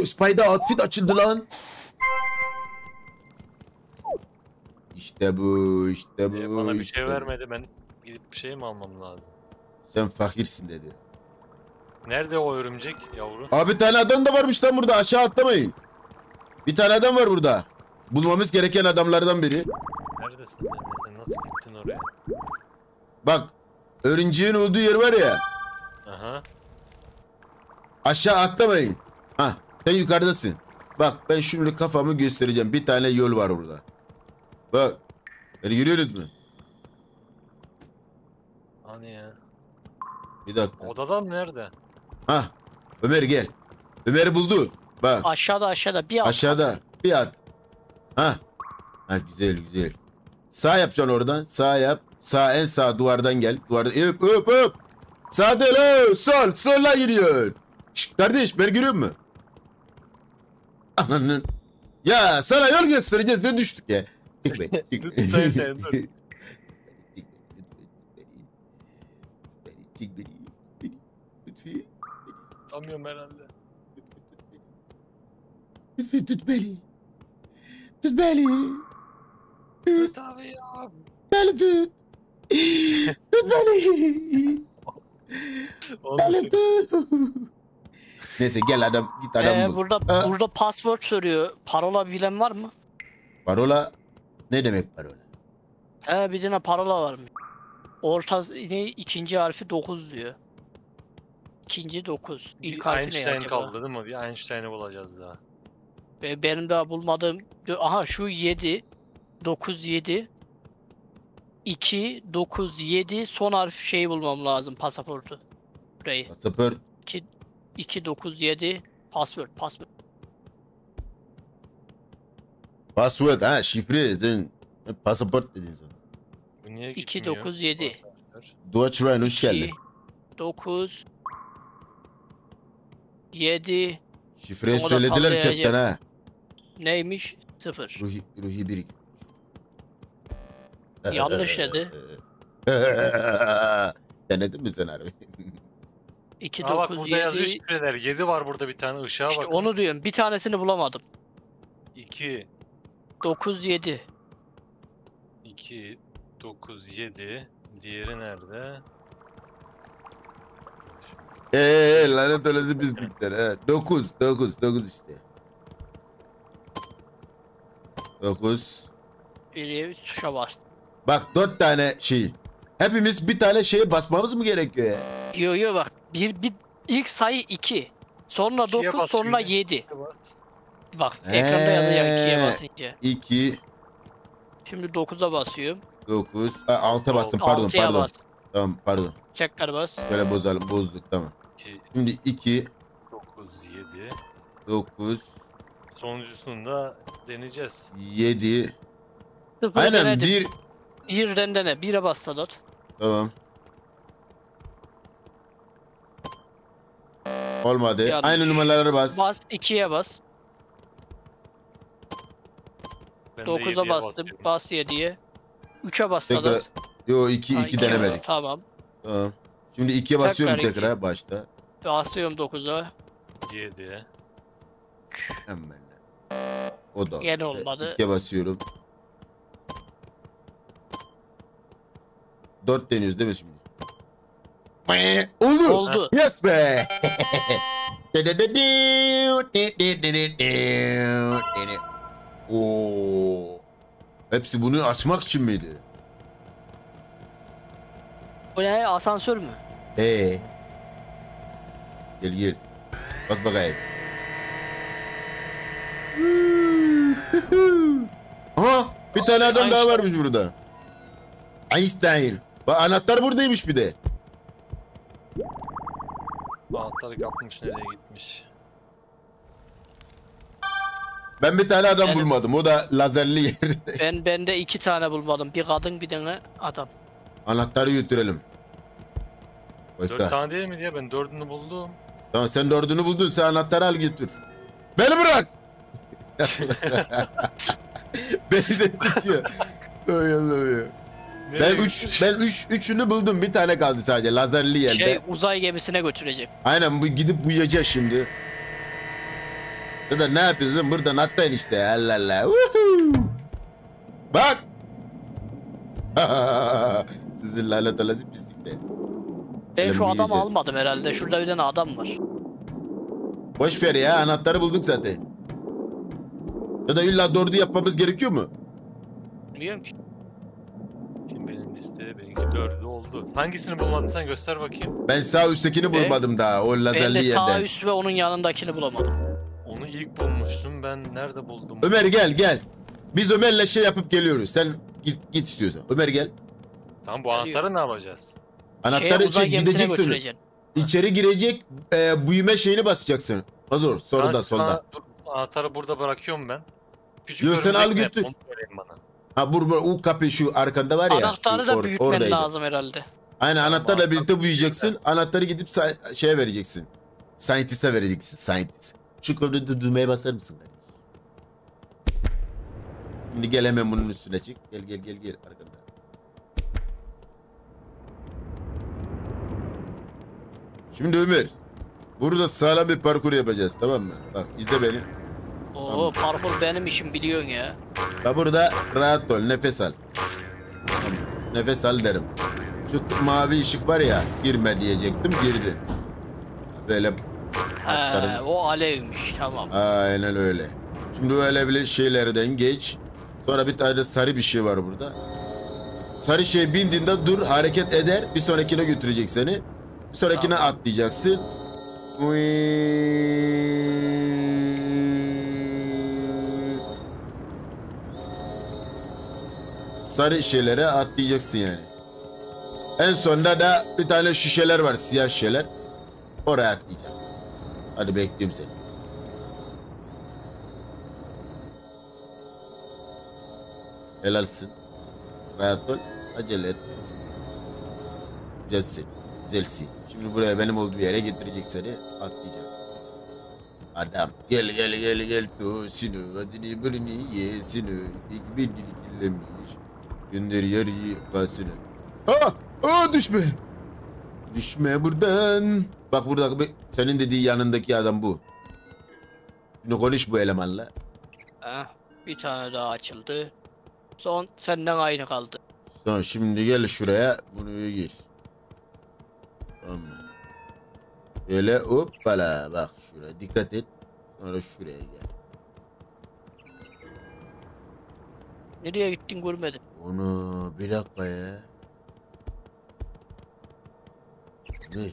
Oo, Spider outfit açıldı lan. İşte bu, işte bu. Ee, bana bir işte şey bu. vermedi ben gidip bir şey mi almam lazım? Sen fakirsin dedi. Nerede o örümcek yavru? Abi bir tane adam da varmış lan burada aşağı atlamayın. Bir tane adam var burada. Bulmamız gereken adamlardan biri. Neredesin sen? Sen nasıl gittin oraya? Bak örümceğin olduğu yer var ya. Aha. Aşağı atlamayın. Ha, sen yukarıdasın. Bak ben şimdi kafamı göstereceğim. Bir tane yol var orada. Bak. Beni görüyorsunuz mu? Hani ya. Bir dakika. Odadan nerede? Ha. Ömer gel. Ömer buldu. Bak Aşağıda aşağıda bir alt. aşağıda. Bir at. Ha. Ha güzel güzel. Sağ yapacaksın oradan. Sağ yap. Sağ en sağ duvardan gel. Duvardan öp öp öp. Sağ değil. Sol. Sola giriyor. Şşt kardeş beni görüyor musun? Ananın. Ya sana yol göstereceğiz ne düştük ya. Çık be. Çık. Tutayım seni, dur. Çık beni. Beni. Lütfi. Tutamıyorum herhalde. Lütfi tut beni. Tut beni. Evet abi ya. Beni tut. Tut beni. Beni tut. Neyse gel adam git adam Ee, bul. burada Ha. burada password soruyor. Parola bilen var mı? Parola ne demek parola? He bir tane parola varmış. Orta ne ikinci harfi 9 diyor. İkinci 9. İlk Bir harfi ne Einstein acaba? kaldı değil mi? Bir Einstein'ı bulacağız daha. Ve benim daha bulmadığım aha şu 7 9 7 2 9 7 son harf şeyi bulmam lazım pasaportu. Burayı. Pasaport. 2 9 7 password password. Password ha şifre sen pasaport dedin sen. Bu niye İki, gitmiyor? dokuz, yedi. Asansör. Doğaç Ryan hoş geldin. 2 9 7 Şifreyi Onu da söylediler sallayacağım. chatten ha. neymiş? 0. Ruhi, Ruhi Birik. Yanlış dedi. Denedin mi sen harbi? 2 Aa bak 9 burada yazıyor 7 şifreler. 7 var burada bir tane ışığa İşte bak. onu diyorum. Bir tanesini bulamadım. 2 9 7 2 9 7 Diğeri nerede? Eee lanet olası pislikler ha. 9 9 9 işte. 9 biri tuşa bastı. Bak 4 tane şey. Hepimiz bir tane şeye basmamız mı gerekiyor ya? Yo yo bak. Bir, bir ilk sayı 2. Sonra İkiye 9 bas sonra şimdi. 7. Bas. Bak ekranda yazacak 2'ye Ee. basınca. 2 Şimdi 9'a basıyorum. 9 6'a bastım pardon 6'ya pardon. bas. Tamam pardon. Tekrar bas. Böyle bozalım bozduk tamam. 2 Şimdi 2 9 7 9 Sonuncusunu da deneyeceğiz. 7 Sıfır Aynen denedim. 1 Birden dene. 1'e bas Sadat. Tamam. Olmadı. Yanlış. Aynı numaraları bas. Bas 2'ye bas. Ben de 9'a yediye bastım. basıyorum. Bas 7'ye. 3'e bas Tekrar. Sadat. Yo 2 Ha, 2 ikiye denemedik. Tamam. Tamam. Şimdi 2'ye basıyorum Tekrar tekrar, iki. başta. Basıyorum 9'a. 7 Hemen. O da. Gene olmadı. 2'ye basıyorum. 4 deniyoruz değil mi şimdi? Oldu. Oldu. Yes be. Oo. Hepsi bunu açmak için miydi? Bu ne asansör mü? Ee. Gel gel. Bas bakayım. Aha bir tane adam daha varmış burada. Einstein. Bak anahtar buradaymış bir de. Anahtarı kapmış nereye gitmiş. Ben bir tane adam Yani- bulmadım. O da lazerli yerde. Ben bende iki tane bulmadım. Bir kadın bir tane adam. Anahtarı götürelim. Dört Bekle. tane değil mi diye ben dördünü buldum. Tamam sen dördünü buldun. Sen anahtarı al götür. Beni bırak. Beni de tutuyor. Oy Allah'ım ya. Ben üç, ben üç, üçünü buldum. Bir tane kaldı sadece lazerli yerde. Şey uzay gemisine götüreceğim. Aynen bu gidip uyuyacağız şimdi. Ya da ne yapıyorsun? Buradan atlayın işte. Allah Allah. Woohoo! Bak. Sizin lanet olası pislikler. Ben şu adamı yiyeceğiz? almadım herhalde. Şurada bir tane adam var. Boş ver ya anahtarı bulduk zaten. Ya da illa dördü yapmamız gerekiyor mu? Bilmiyorum ki. Şimdi benim liste benimki dördü oldu. Hangisini bulmadın sen göster bakayım. Ben sağ üsttekini bulmadım daha o Ben lazerli de sağ yerden. üst ve onun yanındakini bulamadım. Onu ilk bulmuştum ben nerede buldum? Ömer gel gel. Biz Ömer'le şey yapıp geliyoruz. Sen git git istiyorsan. Ömer gel. Tamam bu anahtarı ne yapacağız? Anahtarı çek gemisine gideceksin. İçeri girecek e, büyüme şeyini basacaksın. Hazır solda Ben solda. dur, anahtarı burada bırakıyorum ben. Küçük Yo, sen al götür. Ha bur bur o kapı şu arkanda var ya. Anahtarı da or- büyütmen oradaydı. lazım herhalde. Aynen anahtarla anahtar- birlikte büyüyeceksin. Anahtarı gidip şeye vereceksin. Scientist'e vereceksin. Scientist. Şu konuda düğmeye basar mısın? Şimdi gel hemen bunun üstüne çık. Gel gel gel gel arkanda. Şimdi Ömer. Burada sağlam bir parkur yapacağız tamam mı? Bak izle beni. Oo parkur benim işim biliyorsun ya. Ya burada rahat ol, nefes al. Tamam, Nefes al derim. Şu mavi ışık var ya, girme diyecektim, girdin. Böyle He, astarın. o alevmiş tamam. Aynen öyle. Şimdi o alevli şeylerden geç. Sonra bir tane sarı bir şey var burada. Sarı şey bindiğinde dur, hareket eder. Bir sonrakine götürecek seni. Bir sonrakine atlayacaksın. Uiii. Sarı şeylere atlayacaksın yani. En sonunda da bir tane şişeler var, siyah şişeler. Oraya atlayacaksın. Hadi bekliyorum seni. Helalsin. Rahat ol. Acele et. Güzelsin. Güzelsin. Şimdi buraya benim olduğum yere getirecek seni. Atlayacak. Adam. Gel gel gel gel. Tosunu. Azini burnunu yesini. İki bir dili kirlenmiş. Gönder yarı basını. Ha! Aa düşme. Düşme buradan. Bak burada senin dediği yanındaki adam bu. Şimdi konuş bu elemanla. Heh, bir tane daha açıldı. Son senden aynı kaldı. Tamam şimdi gel şuraya bunu gir. Tamam mı? Şöyle hoppala bak şuraya dikkat et. Sonra şuraya gel. Nereye gittin görmedim. Onu bir dakika ya. Ne?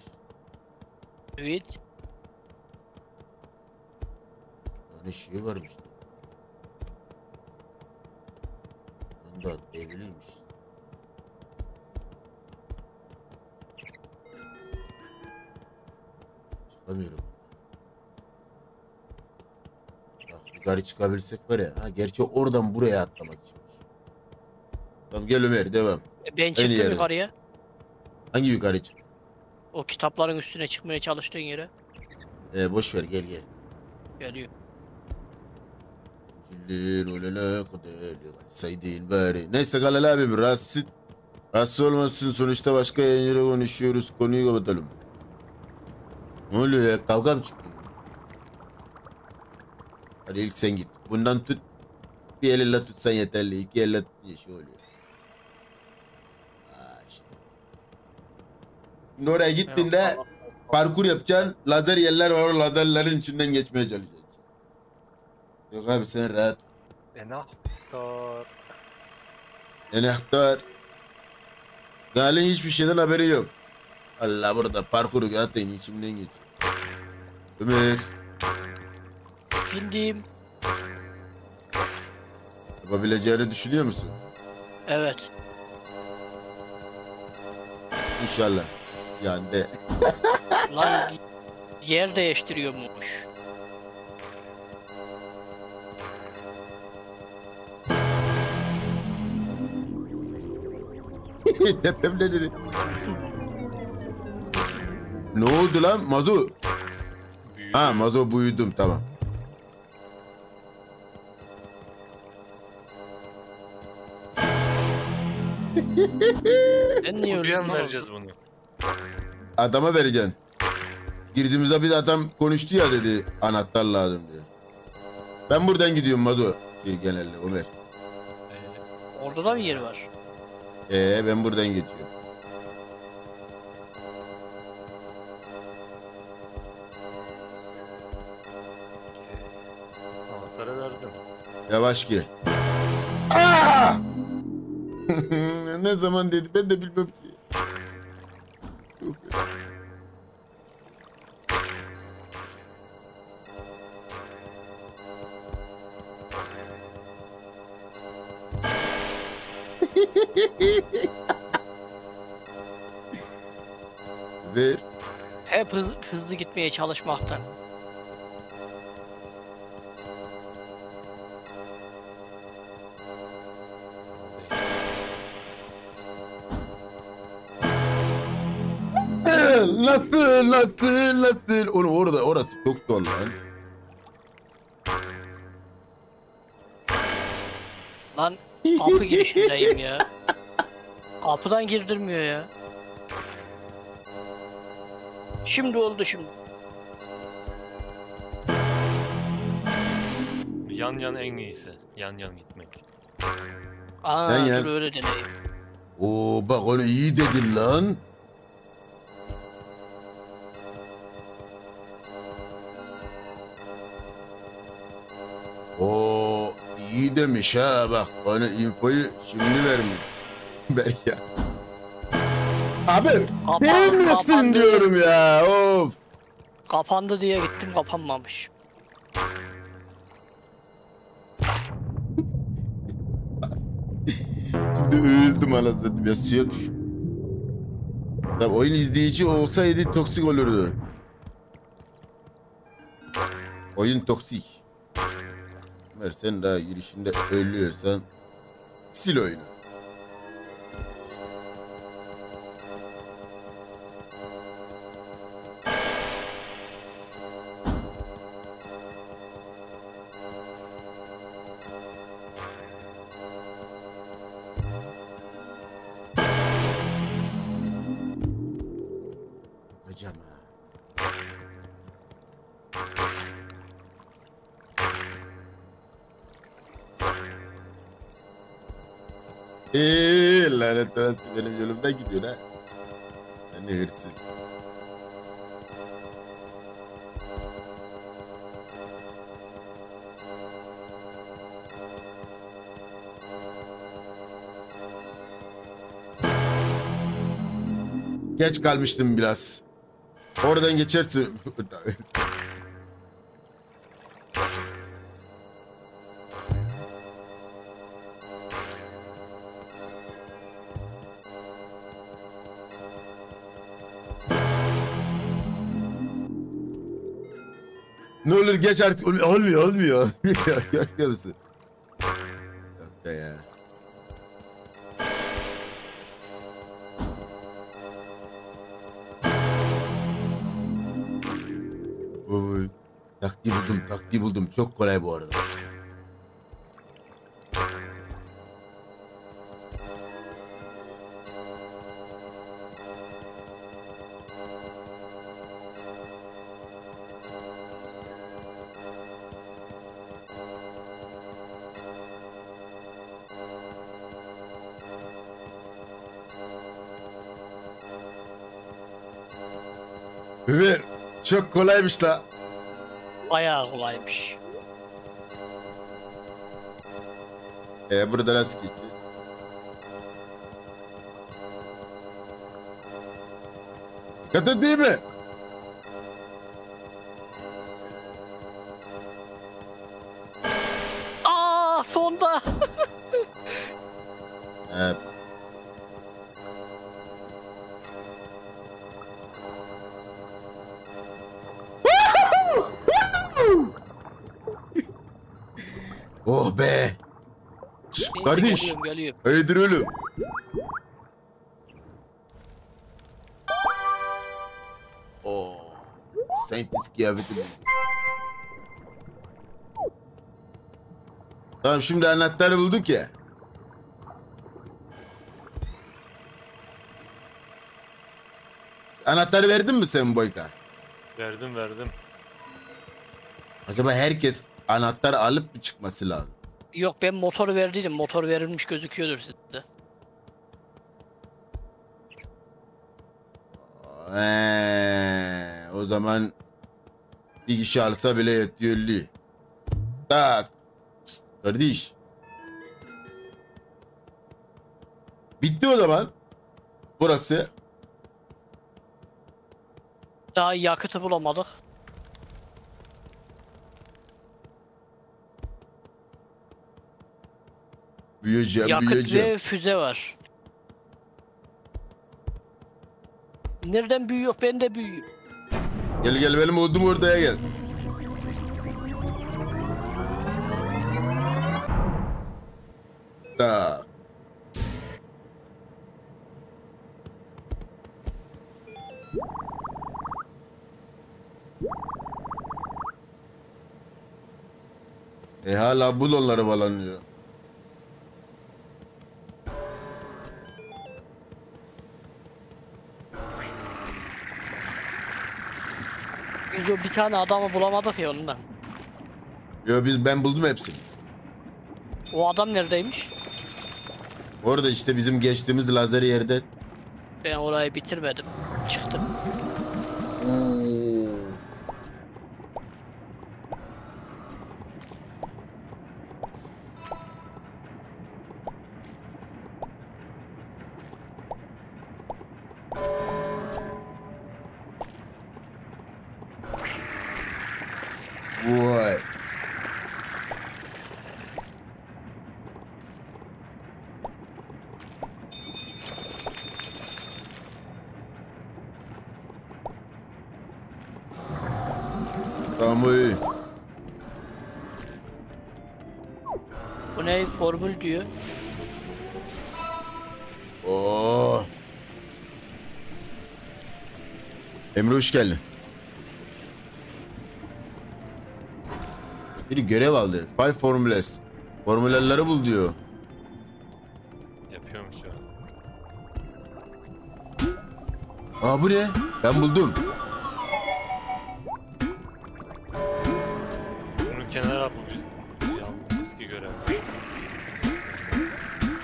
Evet. Ne şey varmış. da. Onu Çıkamıyorum. Bak yukarı çıkabilsek var ya. Ha, gerçi oradan buraya atlamak için. Tamam gel Ömer devam. E, Ben çıktım yere. yukarıya. Hangi yukarı çık? O kitapların üstüne çıkmaya çalıştığın yere. Ee, boş ver gel gel. Geliyor. Ciller olana kadar saydın bari. Neyse Galal abim rahatsız, rahatsız olmasın sonuçta başka yayıncıyla konuşuyoruz konuyu kapatalım. Ne oluyor ya kavga mı çıktı? Hadi ilk sen git. Bundan tut. Bir elle tutsan yeterli. İki elle tut şey oluyor. Aa işte. Şimdi oraya gittiğinde parkur yapacaksın. Lazer yerler var. O lazerlerin içinden geçmeye çalışacaksın. Yok abi sen rahat. Enahtar. Enehtar. Galin hiçbir şeyden haberi yok. Allah burada parkuru zaten içimden geçiyor. Ömer. Bindim. Yapabileceğini düşünüyor musun? Evet. İnşallah. Yani de. Lan yer değiştiriyormuş. Tepemleri. Ne oldu lan? Mazu. Ha Mazo buyudum tamam. Ben niye Kutuya öldüm lan? vereceğiz bunu? Adama vereceksin. Girdiğimizde bir adam konuştu ya dedi anahtar lazım diye. Ben buradan gidiyorum Mazo. Şey, genelde Ömer. Orada da bir yer var. Ee ben buradan geçiyorum. Yavaş gel. Aa! ne zaman dedi ben de bilmem ki. Ver. Hep hız, hızlı gitmeye çalışmaktan. Nasıl nasıl nasıl? Onu orada orası çok zor lan. Lan kapı girişindeyim ya. Kapıdan girdirmiyor ya. Şimdi oldu şimdi. Yan yan en iyisi. Yan yan gitmek. Aa Ben ya- dur öyle deneyim. Oo bak onu iyi dedin lan. Demiş ha bak bana infoyu şimdi vermiş. Belki ya. Abi Kapan- kapandı. diyorum ya of. Kapandı diye gittim kapanmamış. Şimdi öldüm anasını satayım ya suya düş. Tabii oyun izleyici olsaydı toksik olurdu. Oyun toksik. Ömer sen daha girişinde ölüyorsan sil oyunu. Olası benim yolumdan gidiyor ha. Sen ne hırsız. Geç kalmıştım biraz. Oradan geçersin. ne olur geç artık. Olmuyor, olmuyor. Görmüyor musun? Yok da ya. Taktiği buldum, taktiği buldum. Çok kolay bu arada. kolaymış la. Bayağı kolaymış. Ee burada nasıl geçeceğiz? Dikkat et değil mi? Aa sonda. Kardeş. Geliyorum geliyorum. Hayırdır oğlum? Oo. Saintis kıyafeti. Tamam şimdi anahtarı bulduk ya. Anahtarı verdin mi sen Boyka? Verdim verdim. Acaba herkes anahtar alıp mı çıkması lazım? Yok ben motoru verdiydim. Motor verilmiş gözüküyordur sizde. Ee, o zaman bir kişi alsa bile yetiyor. Tak. Kardeş. Bitti o zaman. Burası. Daha yakıtı bulamadık. Büyüyeceğim, Yakıt büyüyeceğim. ve füze var. Nereden büyüyor? Ben de büyüyor. Gel gel benim olduğum ortaya gel. Tak. E hala bul onları falan diyor. Biz o bir tane adamı bulamadık ya ondan. Yo biz ben buldum hepsini. O adam neredeymiş? Orada işte bizim geçtiğimiz lazer yerde. Ben orayı bitirmedim. Çıktım. Vay. Hoş geldin. Biri görev aldı. Five formulas. Formülleri bul diyor. Yapıyorum şu an. Aa bu ne? Ben buldum. Bunu kenara atmışız. Yalnız eski görev.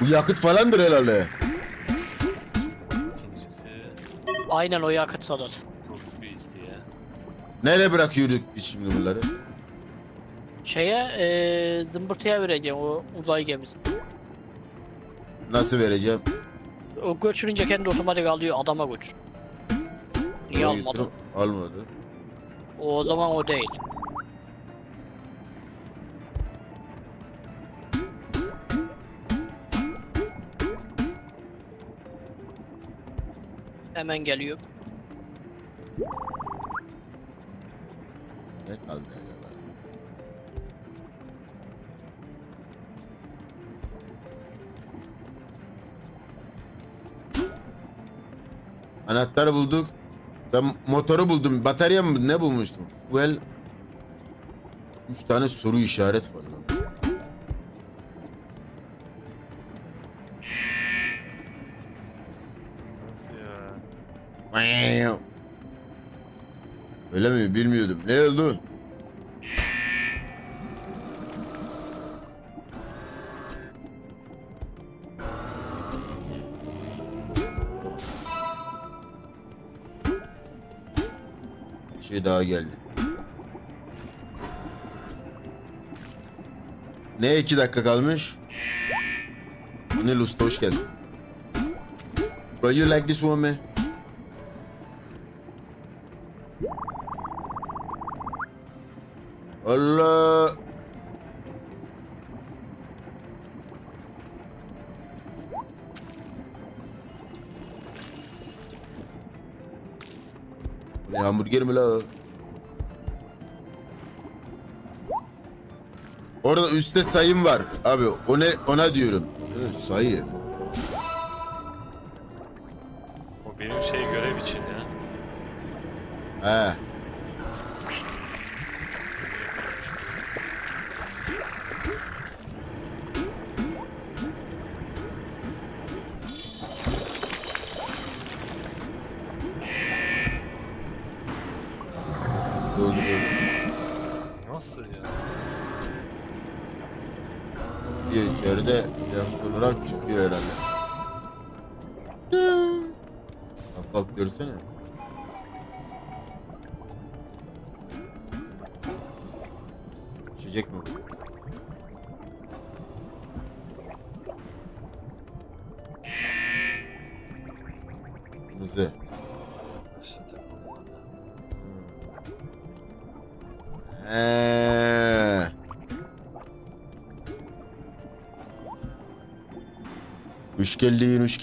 Bu yakıt falandır herhalde. İkincisi Aynen o yakıt sadat. Nereye bırakıyorduk biz şimdi bunları? Şeye eee zımbırtıya vereceğim o uzay gemisi. Nasıl vereceğim? O götürünce kendi otomatik alıyor adama götür. Niye Oraya almadı? Almadı. O, o zaman o değil. Hemen geliyor. Anahtarı bulduk. Ben motoru buldum. Batarya mı ne bulmuştum? Fuel. Üç tane soru işaret var lan. Nasıl ya? Öyle mi? Bilmiyordum. Ne oldu? şey daha geldi. Ne iki dakika kalmış? Nil Usta hoş geldin. Bro you like this one man? Allah hamburger mi la? Orada üstte sayım var. Abi o ne ona diyorum. Evet, sayı.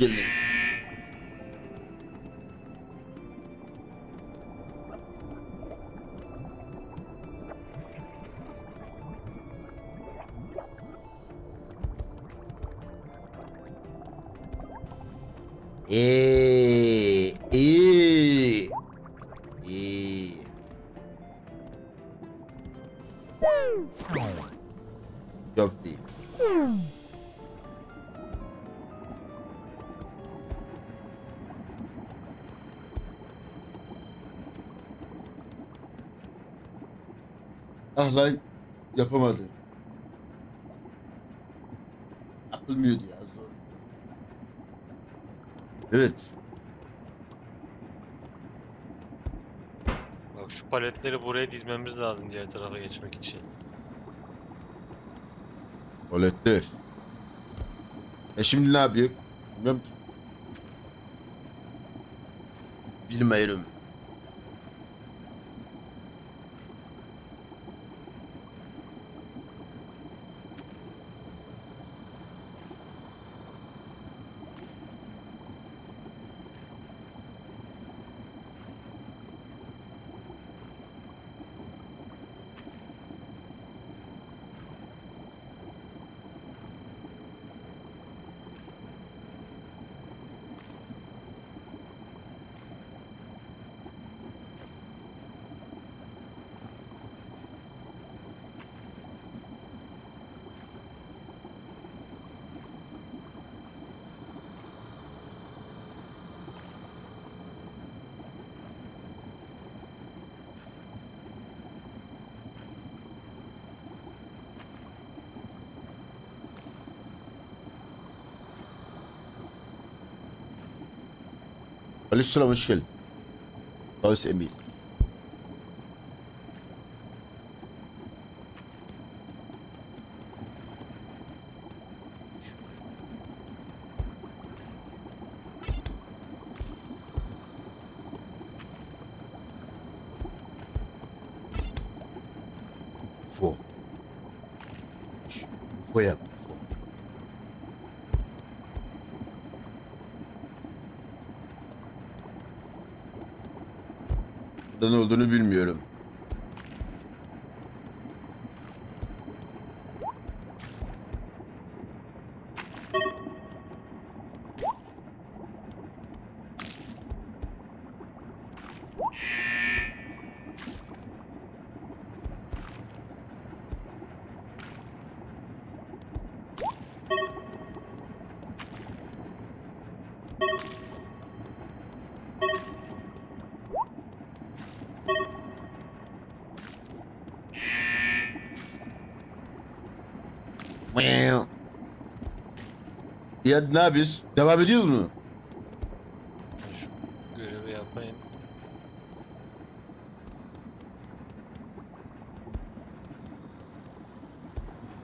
Geldin, yapamadı. Yapılmıyordu ya zor. Evet. Bak şu paletleri buraya dizmemiz lazım diğer tarafa geçmek için. Tuvaletler. E şimdi ne yapıyor? Bilmiyorum. Aleykümselam hoş geldin. Ağız Emil. Fo. Şş, Fo yap. Fo. Ne olduğunu bilmiyorum. Ya ne yapıyoruz? Devam ediyoruz mu? Şu görevi yapayım.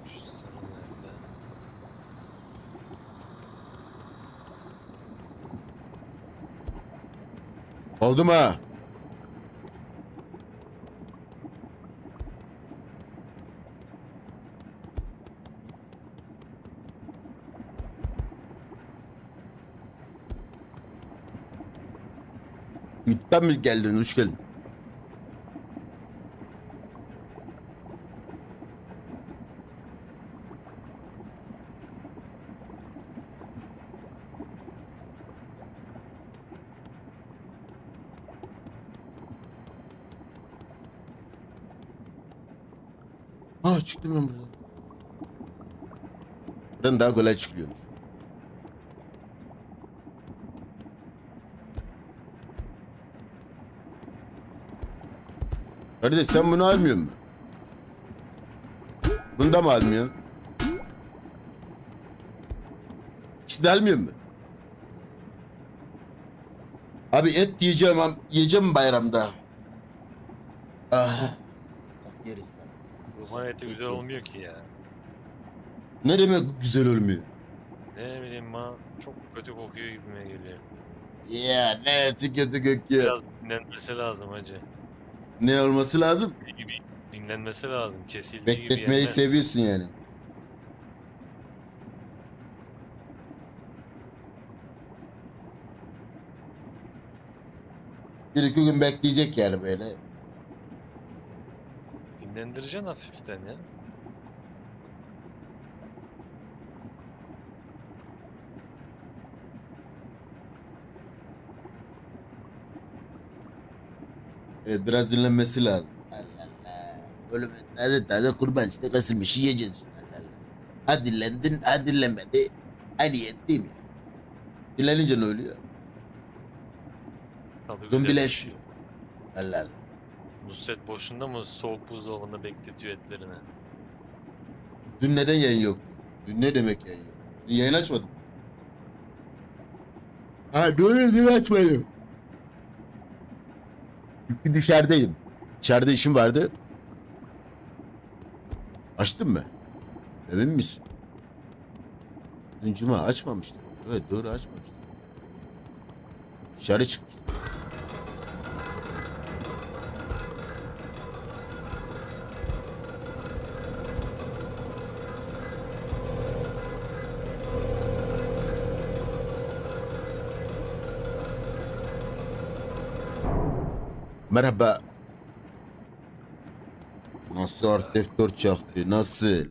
Şu sarı nerede? Oldu mu ha? YouTube'dan mı geldin? Hoş geldin. Aa çıktım ben buradan. Buradan daha kolay çıkılıyormuş. Kardeş sen bunu almıyor musun? Bunu da mı almıyorsun? İkisi de almıyor mu? Abi et yiyeceğim, yiyeceğim bayramda. Ah. Yeriz tabii. Ruman eti güzel olmuyor ki ya. Ne demek güzel olmuyor? Ne bileyim ben çok kötü kokuyor gibime geliyor. Ya nesi kötü kokuyor. Biraz dinlenmesi lazım hacı. Ne olması lazım? Gibi dinlenmesi lazım. Kesildiği gibi Bekletmeyi yenmez. seviyorsun yani. Bir iki gün bekleyecek yani böyle. Dinlendireceksin hafiften ya. Evet biraz dinlenmesi lazım. Allah Allah. Bir taze taze kurban işte kasılmış yiyeceğiz işte. Allah Allah. Ha dinlendin ha dinlenmedi. Aynı yet değil mi? Dinlenince ne oluyor? Tabii Zombileş. Allah Allah. Nusret boşunda mı soğuk buzdolabında bekletiyor etlerini? Dün neden yayın yoktu? Dün ne demek yayın yok? Dün yayın açmadım. Ha doğru dün açmadım. Çünkü dışarıdayım. İçeride işim vardı. Açtın mı? Emin misin? Dün cuma açmamıştım. Evet doğru açmamıştım. Dışarı çıkmıştım. Merhaba. Nasıl art F4 çaktı? Nasıl?